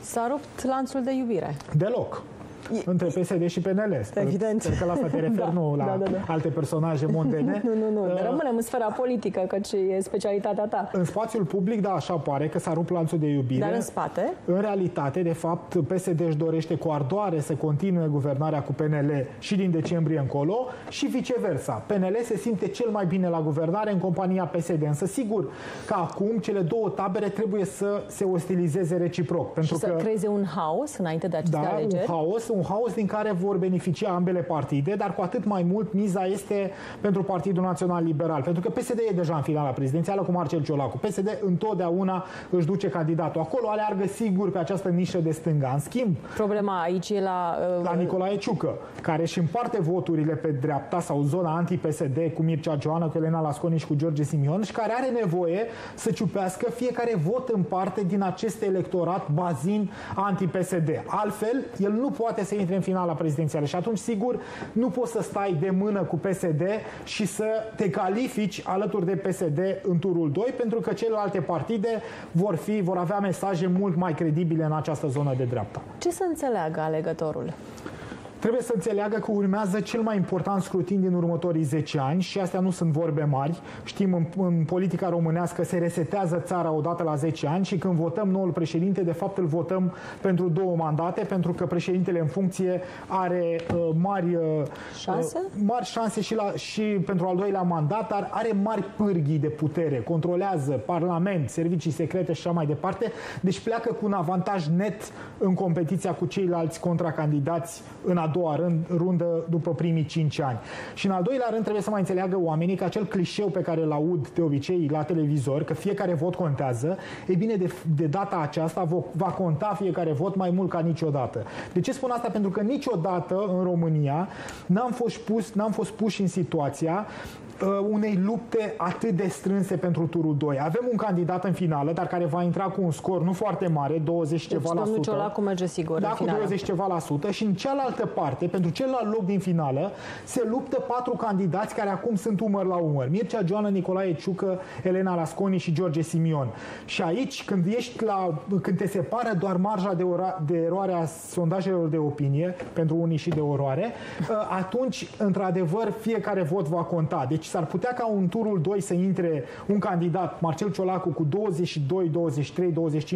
S-a rupt lanțul de iubire. Deloc. Între PSD și PNL. Sper, Evident. Sper că la asta te referi, Da, nu la da, da, da. alte personaje mondene. Nu, nu, nu. Uh, Rămânem în sfera politică, căci e specialitatea ta. În spațiul public, da, așa pare că s-a rupt lanțul de iubire. Dar în spate? În realitate, de fapt, PSD își dorește cu ardoare să continue guvernarea cu PNL și din decembrie încolo și viceversa. PNL se simte cel mai bine la guvernare în compania PSD, însă sigur că acum cele două tabere trebuie să se ostilizeze reciproc. Pentru și să că creeze un haos înainte de aceste da, alegeri? un haos, un haos din care vor beneficia ambele partide, dar cu atât mai mult miza este pentru Partidul Național Liberal, pentru că PSD e deja în finala prezidențială cu Marcel Ciolacu. PSD întotdeauna își duce candidatul acolo, aleargă sigur pe această nișă de stânga. În schimb, Problema aici e la... Uh, la Nicolae Ciucă, care își împarte voturile pe dreapta sau zona anti-PSD cu Mircea Joana, cu Elena Lasconi și cu George Simion și care are nevoie să ciupească fiecare vot în parte din acest electorat bazin anti-PSD. Altfel, el nu poate să intre în finala prezidențială și atunci, sigur, nu poți să stai de mână cu PSD și să te califici alături de PSD în turul 2, pentru că celelalte partide vor, fi, vor avea mesaje mult mai credibile în această zonă de dreapta. Ce să înțeleagă alegătorul? Trebuie să înțeleagă că urmează cel mai important scrutin din următorii 10 ani și astea nu sunt vorbe mari. Știm, în, în politica românească se resetează țara odată la 10 ani și când votăm noul președinte, de fapt îl votăm pentru două mandate, pentru că președintele în funcție are uh, mari uh, Șanse? Uh, mari șanse și, la, și pentru al doilea mandat, dar are mari pârghii de putere. Controlează Parlament, servicii secrete și așa mai departe. Deci pleacă cu un avantaj net în competiția cu ceilalți contracandidați în a doua rând, rundă după primii cinci ani. Și în al doilea rând trebuie să mai înțeleagă oamenii că acel clișeu pe care îl aud de obicei la televizor, că fiecare vot contează, e bine, de, de data aceasta va conta fiecare vot mai mult ca niciodată. De ce spun asta? Pentru că niciodată în România n-am fost pus, n-am fost puși în situația uh, unei lupte atât de strânse pentru turul 2. Avem un candidat în finală, dar care va intra cu un scor nu foarte mare, 20 deci, ceva la sută. Ciolacu merge sigur da, în finală. cu 20 ceva la sută și în cealaltă parte, pentru celălalt loc din finală, se luptă patru candidați care acum sunt umăr la umăr. Mircea Joana, Nicolae Ciucă, Elena Lasconi și George Simion. Și aici, când ești la, când te separă doar marja de, ora, de eroare a sondajelor de opinie, pentru unii și de oroare, ă, atunci, într-adevăr, fiecare vot va conta. Deci s-ar putea ca un turul 2 să intre un candidat, Marcel Ciolacu, cu 22, 23, 25%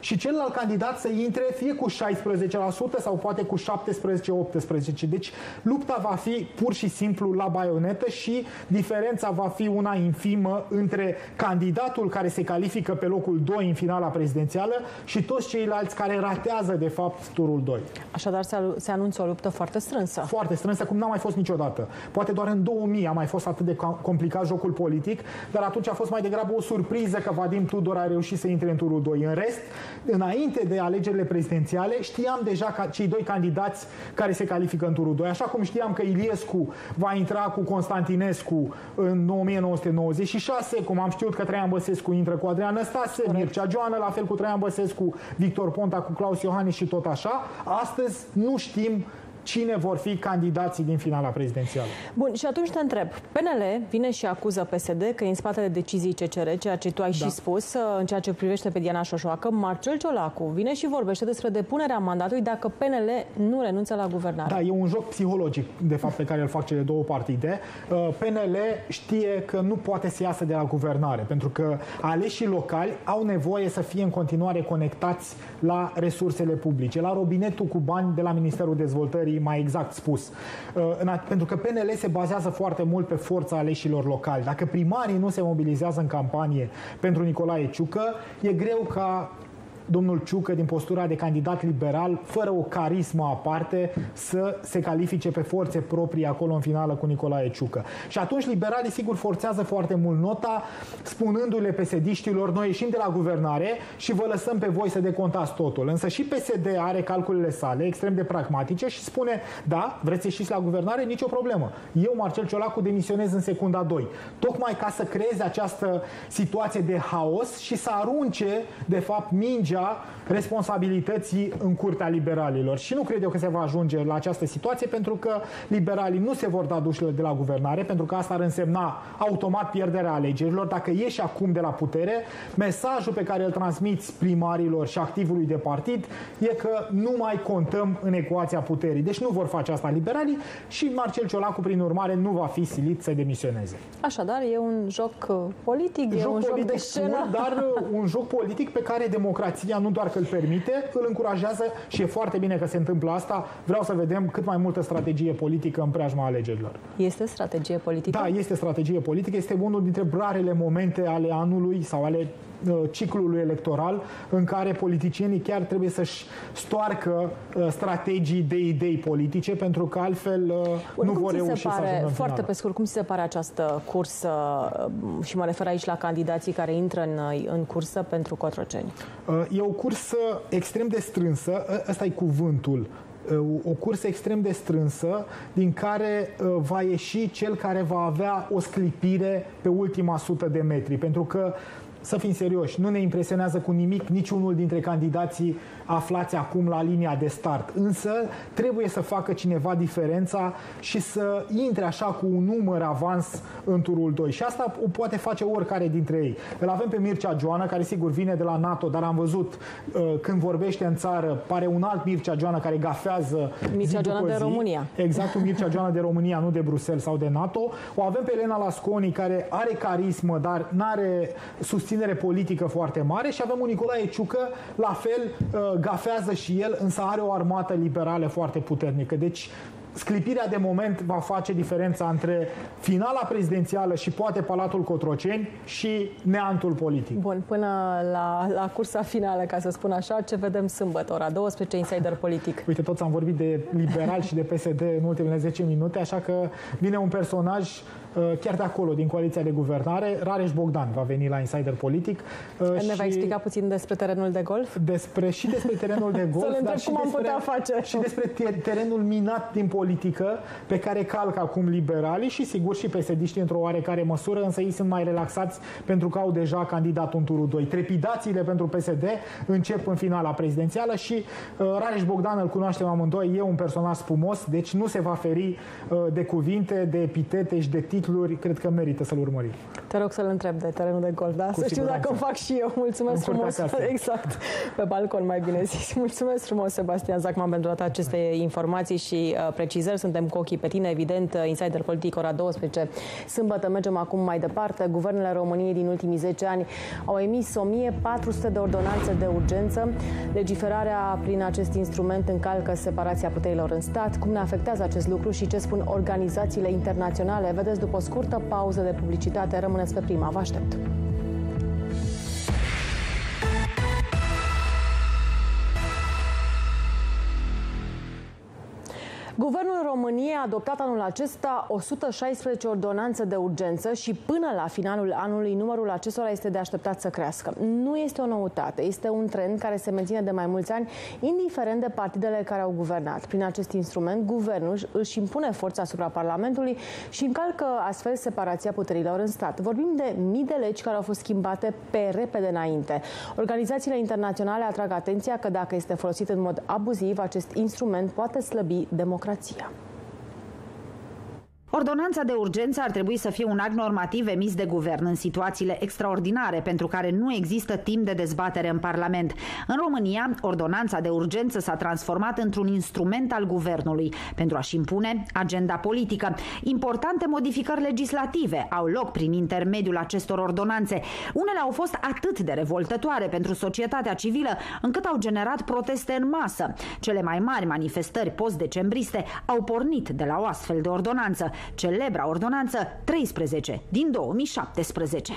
și celălalt candidat să intre fie cu 16% sau poate cu 17-18%. Deci lupta va fi pur și simplu la baionetă și diferența va fi una infimă între candidatul care se califică pe locul 2 în finala prezidențială și toți ceilalți care ratează de fapt turul 2. Așadar se, se anunță o luptă foarte strânsă. Foarte strânsă, cum n-a mai fost niciodată. Poate doar în 2000 a mai fost atât de complicat jocul politic, dar atunci a fost mai degrabă o surpriză că Vadim Tudor a reușit să intre în turul 2. În rest, înainte de alegerile prezidențiale, știam deja ca cei doi candidați care se califică în turul 2. Așa cum știam că Iliescu va intra cu Constantinescu în 1996, cum am știut că Traian Băsescu intră cu Adrian Năstase, Mircea Joană, la fel cu Traian Băsescu, Victor Ponta cu Claus Iohannis și tot așa. Astăzi nu știm cine vor fi candidații din finala prezidențială. Bun, și atunci te întreb. PNL vine și acuză PSD că e în spatele deciziei CCR, ceea ce tu ai da. și spus uh, în ceea ce privește pe Diana Șoșoacă. Marcel Ciolacu vine și vorbește despre depunerea mandatului dacă PNL nu renunță la guvernare. Da, e un joc psihologic, de fapt, pe care îl fac cele două partide. Uh, PNL știe că nu poate să iasă de la guvernare, pentru că aleșii locali au nevoie să fie în continuare conectați la resursele publice, la robinetul cu bani de la Ministerul Dezvoltării mai exact spus. Uh, pentru că PNL se bazează foarte mult pe forța aleșilor locali. Dacă primarii nu se mobilizează în campanie pentru Nicolae Ciucă, e greu ca domnul Ciucă, din postura de candidat liberal, fără o carismă aparte, să se califice pe forțe proprii acolo în finală cu Nicolae Ciucă. Și atunci liberalii, sigur, forțează foarte mult nota, spunându-le pesediștilor, noi ieșim de la guvernare și vă lăsăm pe voi să decontați totul. Însă și PSD are calculele sale extrem de pragmatice și spune, da, vreți să ieșiți la guvernare? Nicio problemă. Eu, Marcel Ciolacu, demisionez în secunda 2. Tocmai ca să creeze această situație de haos și să arunce, de fapt, mingea legea responsabilității în curtea liberalilor. Și nu cred eu că se va ajunge la această situație pentru că liberalii nu se vor da dușile de la guvernare, pentru că asta ar însemna automat pierderea alegerilor. Dacă ieși acum de la putere, mesajul pe care îl transmiți primarilor și activului de partid e că nu mai contăm în ecuația puterii. Deci nu vor face asta liberalii și Marcel Ciolacu, prin urmare, nu va fi silit să demisioneze. Așadar, e un joc uh, politic, joc e un politic joc de scenă. dar uh, un joc politic pe care democrația democrația nu doar că îl permite, îl încurajează și e foarte bine că se întâmplă asta. Vreau să vedem cât mai multă strategie politică în preajma alegerilor. Este strategie politică? Da, este strategie politică. Este unul dintre brarele momente ale anului sau ale Uh, ciclului electoral în care politicienii chiar trebuie să-și stoarcă uh, strategii de idei politice pentru că altfel uh, Bun, nu vor reuși se pare, să ajungă Foarte pe scurt, cum ți se pare această cursă și mă refer aici la candidații care intră în, în cursă pentru Cotroceni? E o cursă extrem de strânsă, ăsta e cuvântul o cursă extrem de strânsă din care va ieși cel care va avea o sclipire pe ultima sută de metri. Pentru că să fim serioși, nu ne impresionează cu nimic niciunul dintre candidații aflați acum la linia de start. Însă trebuie să facă cineva diferența și să intre așa cu un număr avans în turul 2. Și asta o poate face oricare dintre ei. Îl avem pe Mircea Joana, care sigur vine de la NATO, dar am văzut uh, când vorbește în țară, pare un alt Mircea Joana care gafează Mircea Joana de zi. România. Exact, un Mircea Joana de România, nu de Bruxelles sau de NATO. O avem pe Elena Lasconi, care are carismă, dar nu are susținere politică foarte mare și avem un Nicolae Ciucă, la fel, uh, gafează și el, însă are o armată liberală foarte puternică. Deci sclipirea de moment va face diferența între finala prezidențială și poate Palatul Cotroceni și neantul politic. Bun, până la, la cursa finală, ca să spun așa, ce vedem sâmbătă, ora 12, Insider Politic. Uite, toți am vorbit de liberal și de PSD în ultimele 10 minute, așa că vine un personaj Uh, chiar de acolo, din coaliția de guvernare. Rareș Bogdan va veni la Insider Politic. Uh, ne și va explica puțin despre terenul de golf? Despre, și despre terenul de golf, Să dar și cum despre, am putea face. și despre terenul minat din politică pe care calcă acum liberalii și sigur și psd într-o oarecare măsură, însă ei sunt mai relaxați pentru că au deja candidat în turul 2. Trepidațiile pentru PSD încep în finala prezidențială și uh, Rareș Bogdan îl cunoaștem amândoi, e un personaj spumos, deci nu se va feri uh, de cuvinte, de epitete și de titluri titluri, cred că merită să-l urmărim. Te rog să-l întreb de terenul de golf, da? Cu să știu dacă o fac și eu. Mulțumesc frumos. Exact. Pe balcon, mai bine zis. Mulțumesc frumos, Sebastian Zacman, pentru toate aceste informații și uh, precizări. Suntem cu ochii pe tine, evident. Uh, Insider Politic, ora 12. Sâmbătă mergem acum mai departe. Guvernele României din ultimii 10 ani au emis 1400 de ordonanțe de urgență. Legiferarea prin acest instrument încalcă separația puterilor în stat. Cum ne afectează acest lucru și ce spun organizațiile internaționale? Vedeți după o scurtă pauză de publicitate. Rămâneți pe prima. Vă aștept. Guvernul României a adoptat anul acesta 116 ordonanțe de urgență și până la finalul anului numărul acestora este de așteptat să crească. Nu este o noutate, este un trend care se menține de mai mulți ani, indiferent de partidele care au guvernat. Prin acest instrument, guvernul își impune forța asupra Parlamentului și încalcă astfel separația puterilor în stat. Vorbim de mii de legi care au fost schimbate pe repede înainte. Organizațiile internaționale atrag atenția că dacă este folosit în mod abuziv, acest instrument poate slăbi democrația democrația. Ordonanța de urgență ar trebui să fie un act normativ emis de guvern în situațiile extraordinare pentru care nu există timp de dezbatere în Parlament. În România, ordonanța de urgență s-a transformat într-un instrument al guvernului pentru a-și impune agenda politică. Importante modificări legislative au loc prin intermediul acestor ordonanțe. Unele au fost atât de revoltătoare pentru societatea civilă încât au generat proteste în masă. Cele mai mari manifestări post-decembriste au pornit de la o astfel de ordonanță celebra ordonanță 13 din 2017.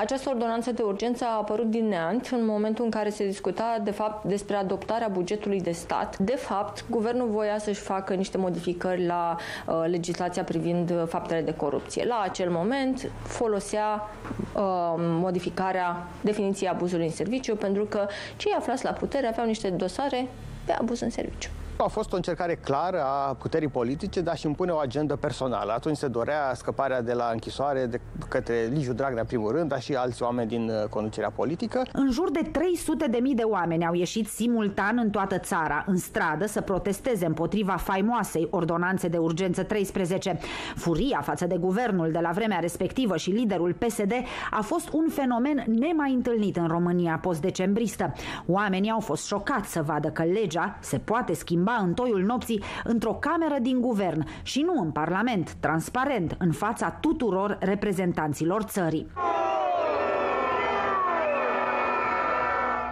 Această ordonanță de urgență a apărut din neant în momentul în care se discuta de fapt despre adoptarea bugetului de stat. De fapt, guvernul voia să-și facă niște modificări la uh, legislația privind faptele de corupție. La acel moment folosea uh, modificarea definiției abuzului în serviciu pentru că cei aflați la putere aveau niște dosare pe abuz în serviciu. A fost o încercare clară a puterii politice de a-și impune o agendă personală. Atunci se dorea scăparea de la închisoare de către Liviu Dragnea, în primul rând, dar și alți oameni din uh, conducerea politică. În jur de 300 de mii de oameni au ieșit simultan în toată țara, în stradă, să protesteze împotriva faimoasei ordonanțe de urgență 13. Furia față de guvernul de la vremea respectivă și liderul PSD a fost un fenomen nemai întâlnit în România post-decembristă. Oamenii au fost șocați să vadă că legea se poate schimba schimba în toiul nopții într-o cameră din guvern și nu în Parlament, transparent, în fața tuturor reprezentanților țării.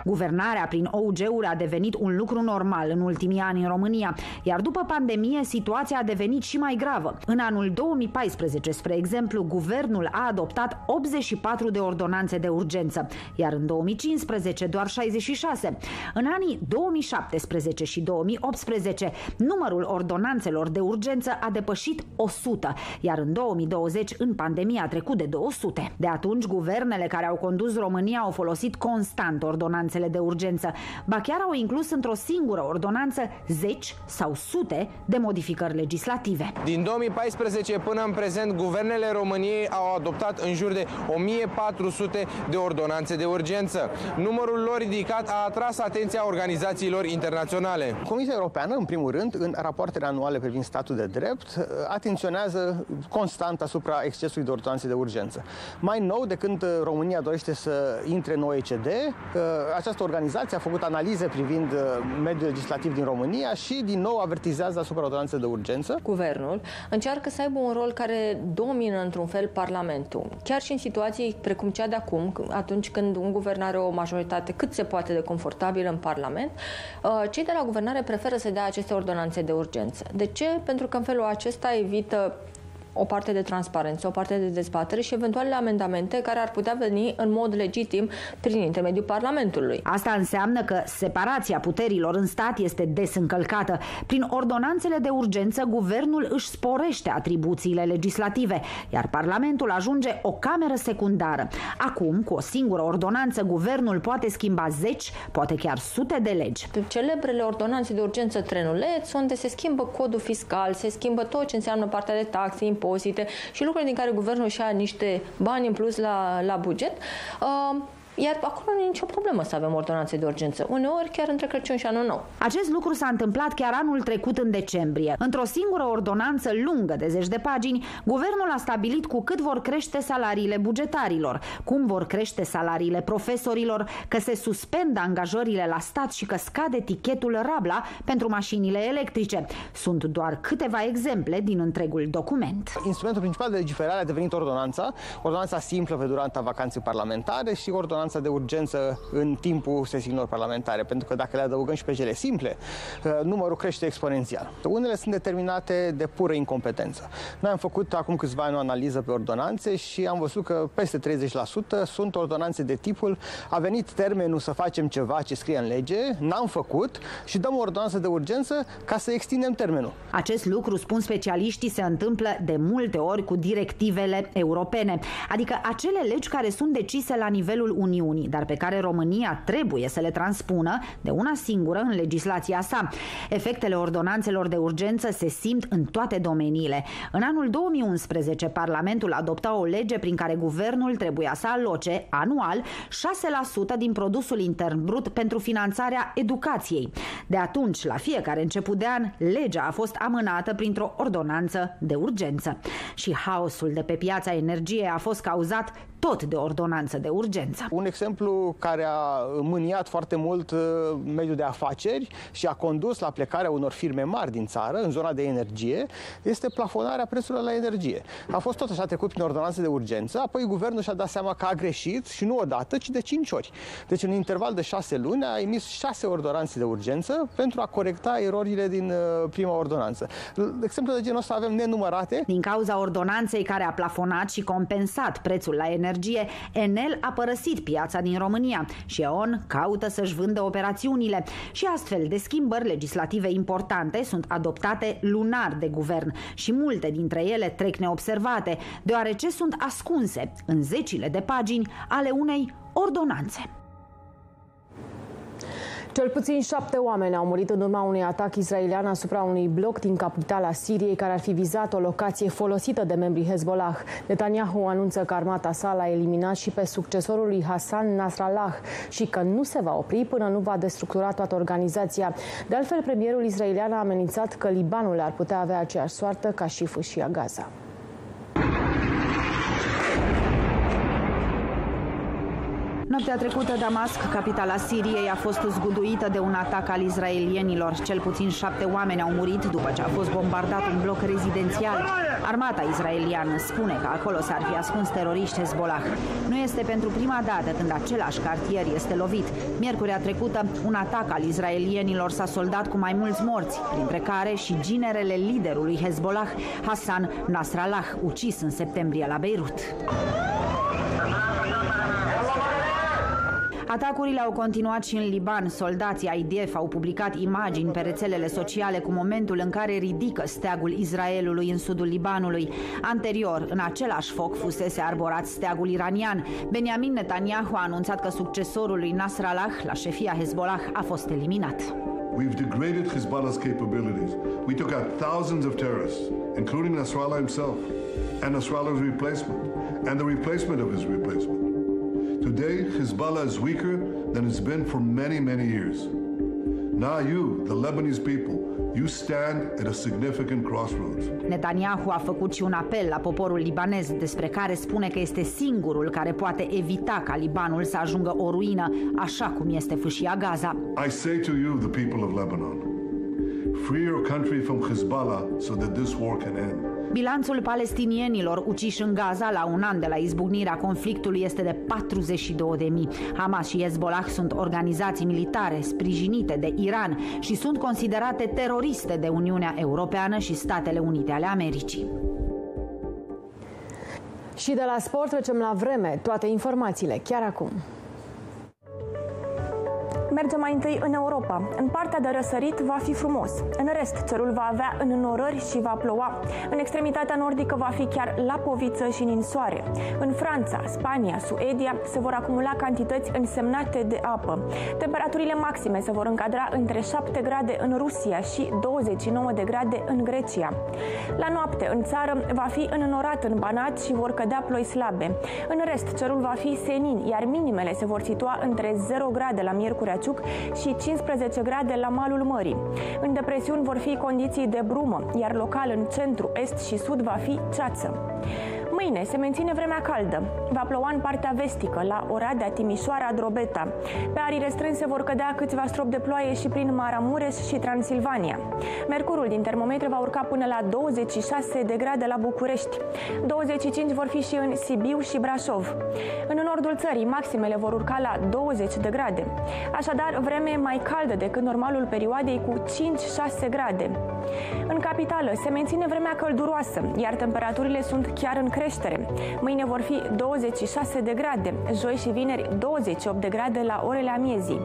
Guvernarea prin OUG-uri a devenit un lucru normal în ultimii ani în România, iar după pandemie situația a devenit și mai gravă. În anul 2014, spre exemplu, guvernul a adoptat 84 de ordonanțe de urgență, iar în 2015 doar 66. În anii 2017 și 2018, numărul ordonanțelor de urgență a depășit 100, iar în 2020, în pandemie, a trecut de 200. De atunci, guvernele care au condus România au folosit constant ordonanțele ordonanțele de urgență, ba chiar au inclus într-o singură ordonanță zeci sau sute de modificări legislative. Din 2014 până în prezent, guvernele României au adoptat în jur de 1400 de ordonanțe de urgență. Numărul lor ridicat a atras atenția organizațiilor internaționale. Comisia Europeană, în primul rând, în rapoartele anuale privind statul de drept, atenționează constant asupra excesului de ordonanțe de urgență. Mai nou, de când România dorește să intre în OECD, această organizație a făcut analize privind uh, mediul legislativ din România și din nou avertizează asupra ordonanței de urgență. Guvernul încearcă să aibă un rol care domină într-un fel Parlamentul. Chiar și în situații precum cea de acum, atunci când un guvern are o majoritate cât se poate de confortabilă în Parlament, uh, cei de la guvernare preferă să dea aceste ordonanțe de urgență. De ce? Pentru că în felul acesta evită o parte de transparență, o parte de dezbatere și eventualele amendamente care ar putea veni în mod legitim prin intermediul Parlamentului. Asta înseamnă că separația puterilor în stat este des încălcată. Prin ordonanțele de urgență, guvernul își sporește atribuțiile legislative, iar Parlamentul ajunge o cameră secundară. Acum, cu o singură ordonanță, guvernul poate schimba zeci, poate chiar sute de legi. Celebrele ordonanțe de urgență trenuleț, unde se schimbă codul fiscal, se schimbă tot ce înseamnă partea de taxe, impozite, impozite și lucruri din care guvernul își ia niște bani în plus la, la buget. Uh, iar acolo nu e nicio problemă să avem ordonanțe de urgență. Uneori chiar între Crăciun și Anul Nou. Acest lucru s-a întâmplat chiar anul trecut în decembrie. Într-o singură ordonanță lungă de zeci de pagini, guvernul a stabilit cu cât vor crește salariile bugetarilor, cum vor crește salariile profesorilor, că se suspendă angajările la stat și că scade tichetul Rabla pentru mașinile electrice. Sunt doar câteva exemple din întregul document. Instrumentul principal de legiferare a devenit ordonanța, ordonanța simplă pe durata vacanței parlamentare și ordonanța ordonanța de urgență în timpul sesiunilor parlamentare, pentru că dacă le adăugăm și pe cele simple, uh, numărul crește exponențial. Unele sunt determinate de pură incompetență. Noi am făcut acum câțiva ani o analiză pe ordonanțe și am văzut că peste 30% sunt ordonanțe de tipul a venit termenul să facem ceva ce scrie în lege, n-am făcut și dăm o ordonanță de urgență ca să extindem termenul. Acest lucru, spun specialiștii, se întâmplă de multe ori cu directivele europene, adică acele legi care sunt decise la nivelul Uniunii Uniunii, dar pe care România trebuie să le transpună de una singură în legislația sa. Efectele ordonanțelor de urgență se simt în toate domeniile. În anul 2011, Parlamentul adopta o lege prin care guvernul trebuia să aloce anual 6% din produsul intern brut pentru finanțarea educației. De atunci, la fiecare început de an, legea a fost amânată printr-o ordonanță de urgență. Și haosul de pe piața energiei a fost cauzat tot de ordonanță de urgență. Un exemplu care a mâniat foarte mult uh, mediul de afaceri și a condus la plecarea unor firme mari din țară, în zona de energie, este plafonarea prețurilor la energie. A fost tot așa trecut prin ordonanță de urgență, apoi guvernul și-a dat seama că a greșit și nu o dată, ci de cinci ori. Deci în interval de șase luni a emis șase ordonanțe de urgență pentru a corecta erorile din uh, prima ordonanță. Exemple de genul ăsta avem nenumărate. Din cauza ordonanței care a plafonat și compensat prețul la energie, energie, Enel a părăsit piața din România și EON caută să-și vândă operațiunile și astfel de schimbări legislative importante sunt adoptate lunar de guvern și multe dintre ele trec neobservate, deoarece sunt ascunse în zecile de pagini ale unei ordonanțe. Cel puțin șapte oameni au murit în urma unui atac israelian asupra unui bloc din capitala Siriei care ar fi vizat o locație folosită de membrii Hezbollah. Netanyahu anunță că armata sa l-a eliminat și pe succesorul lui Hassan Nasrallah și că nu se va opri până nu va destructura toată organizația. De altfel, premierul israelian a amenințat că Libanul ar putea avea aceeași soartă ca și fâșia Gaza. Noaptea trecută, Damasc, capitala Siriei, a fost zguduită de un atac al izraelienilor. Cel puțin șapte oameni au murit după ce a fost bombardat un bloc rezidențial. Armata izraeliană spune că acolo s-ar fi ascuns teroriști Hezbollah. Nu este pentru prima dată când același cartier este lovit. Miercurea trecută, un atac al izraelienilor s-a soldat cu mai mulți morți, printre care și ginerele liderului Hezbollah, Hassan Nasrallah, ucis în septembrie la Beirut. Atacurile au continuat și în Liban. Soldații IDF au publicat imagini pe rețelele sociale cu momentul în care ridică steagul Israelului în sudul Libanului. Anterior, în același foc fusese arborat steagul iranian. Benjamin Netanyahu a anunțat că succesorul lui Nasrallah la șefia Hezbollah a fost eliminat. We've degraded Hezbollah's capabilities. We took out thousands of terrorists, including Nasrallah himself, and Nasrallah's replacement, and the replacement of his replacement. Today, Hezbollah is weaker than it's been for many, many years. Now you, the Lebanese people, You stand at a significant crossroads. Netanyahu a făcut și un apel la poporul libanez despre care spune că este singurul care poate evita ca Libanul să ajungă o ruină, așa cum este fâșia Gaza. I say to you, the people of Lebanon, free your country from Hezbollah so that this war can end. Bilanțul palestinienilor uciși în Gaza la un an de la izbucnirea conflictului este de 42.000. Hamas și Hezbollah sunt organizații militare sprijinite de Iran și sunt considerate teroriste de Uniunea Europeană și Statele Unite ale Americii. Și de la sport trecem la vreme. Toate informațiile chiar acum. Mergem mai întâi în Europa. În partea de răsărit va fi frumos. În rest, cerul va avea înnorări și va ploua. În extremitatea nordică va fi chiar la poviță și ninsoare. În Franța, Spania, Suedia se vor acumula cantități însemnate de apă. Temperaturile maxime se vor încadra între 7 grade în Rusia și 29 de grade în Grecia. La noapte, în țară, va fi înnorat în Banat și vor cădea ploi slabe. În rest, cerul va fi senin, iar minimele se vor situa între 0 grade la Miercurea Ciuc și 15 grade la malul mării. În depresiuni vor fi condiții de brumă, iar local în centru, est și sud va fi ceață. Mâine se menține vremea caldă. Va ploua în partea vestică, la Oradea, Timișoara, Drobeta. Pe arii restrânse vor cădea câțiva strop de ploaie și prin Maramureș și Transilvania. Mercurul din termometre va urca până la 26 de grade la București. 25 vor fi și în Sibiu și Brașov. În nordul țării, maximele vor urca la 20 de grade. Așadar, vreme mai caldă decât normalul perioadei cu 5-6 grade. În capitală se menține vremea călduroasă, iar temperaturile sunt chiar în creștere. Mâine vor fi 26 de grade, joi și vineri 28 de grade la orele amiezii.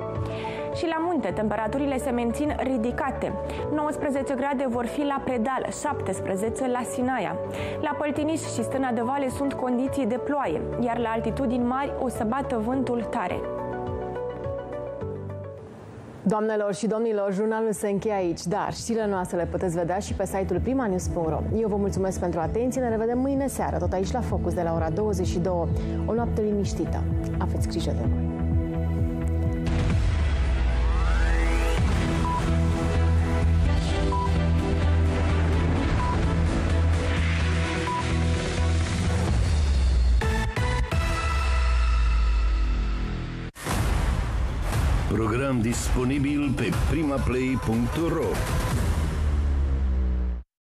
Și la munte, temperaturile se mențin ridicate. 19 grade vor fi la Predal, 17 la Sinaia. La Păltiniș și Stâna de Vale sunt condiții de ploaie, iar la altitudini mari o să bată vântul tare. Doamnelor și domnilor, jurnalul se încheie aici, dar știrile noastre le puteți vedea și pe site-ul primanews.ro. Eu vă mulțumesc pentru atenție, ne revedem mâine seară, tot aici la Focus de la ora 22. O noapte liniștită. Aveți grijă de voi. Disponibil pe primaplay.ro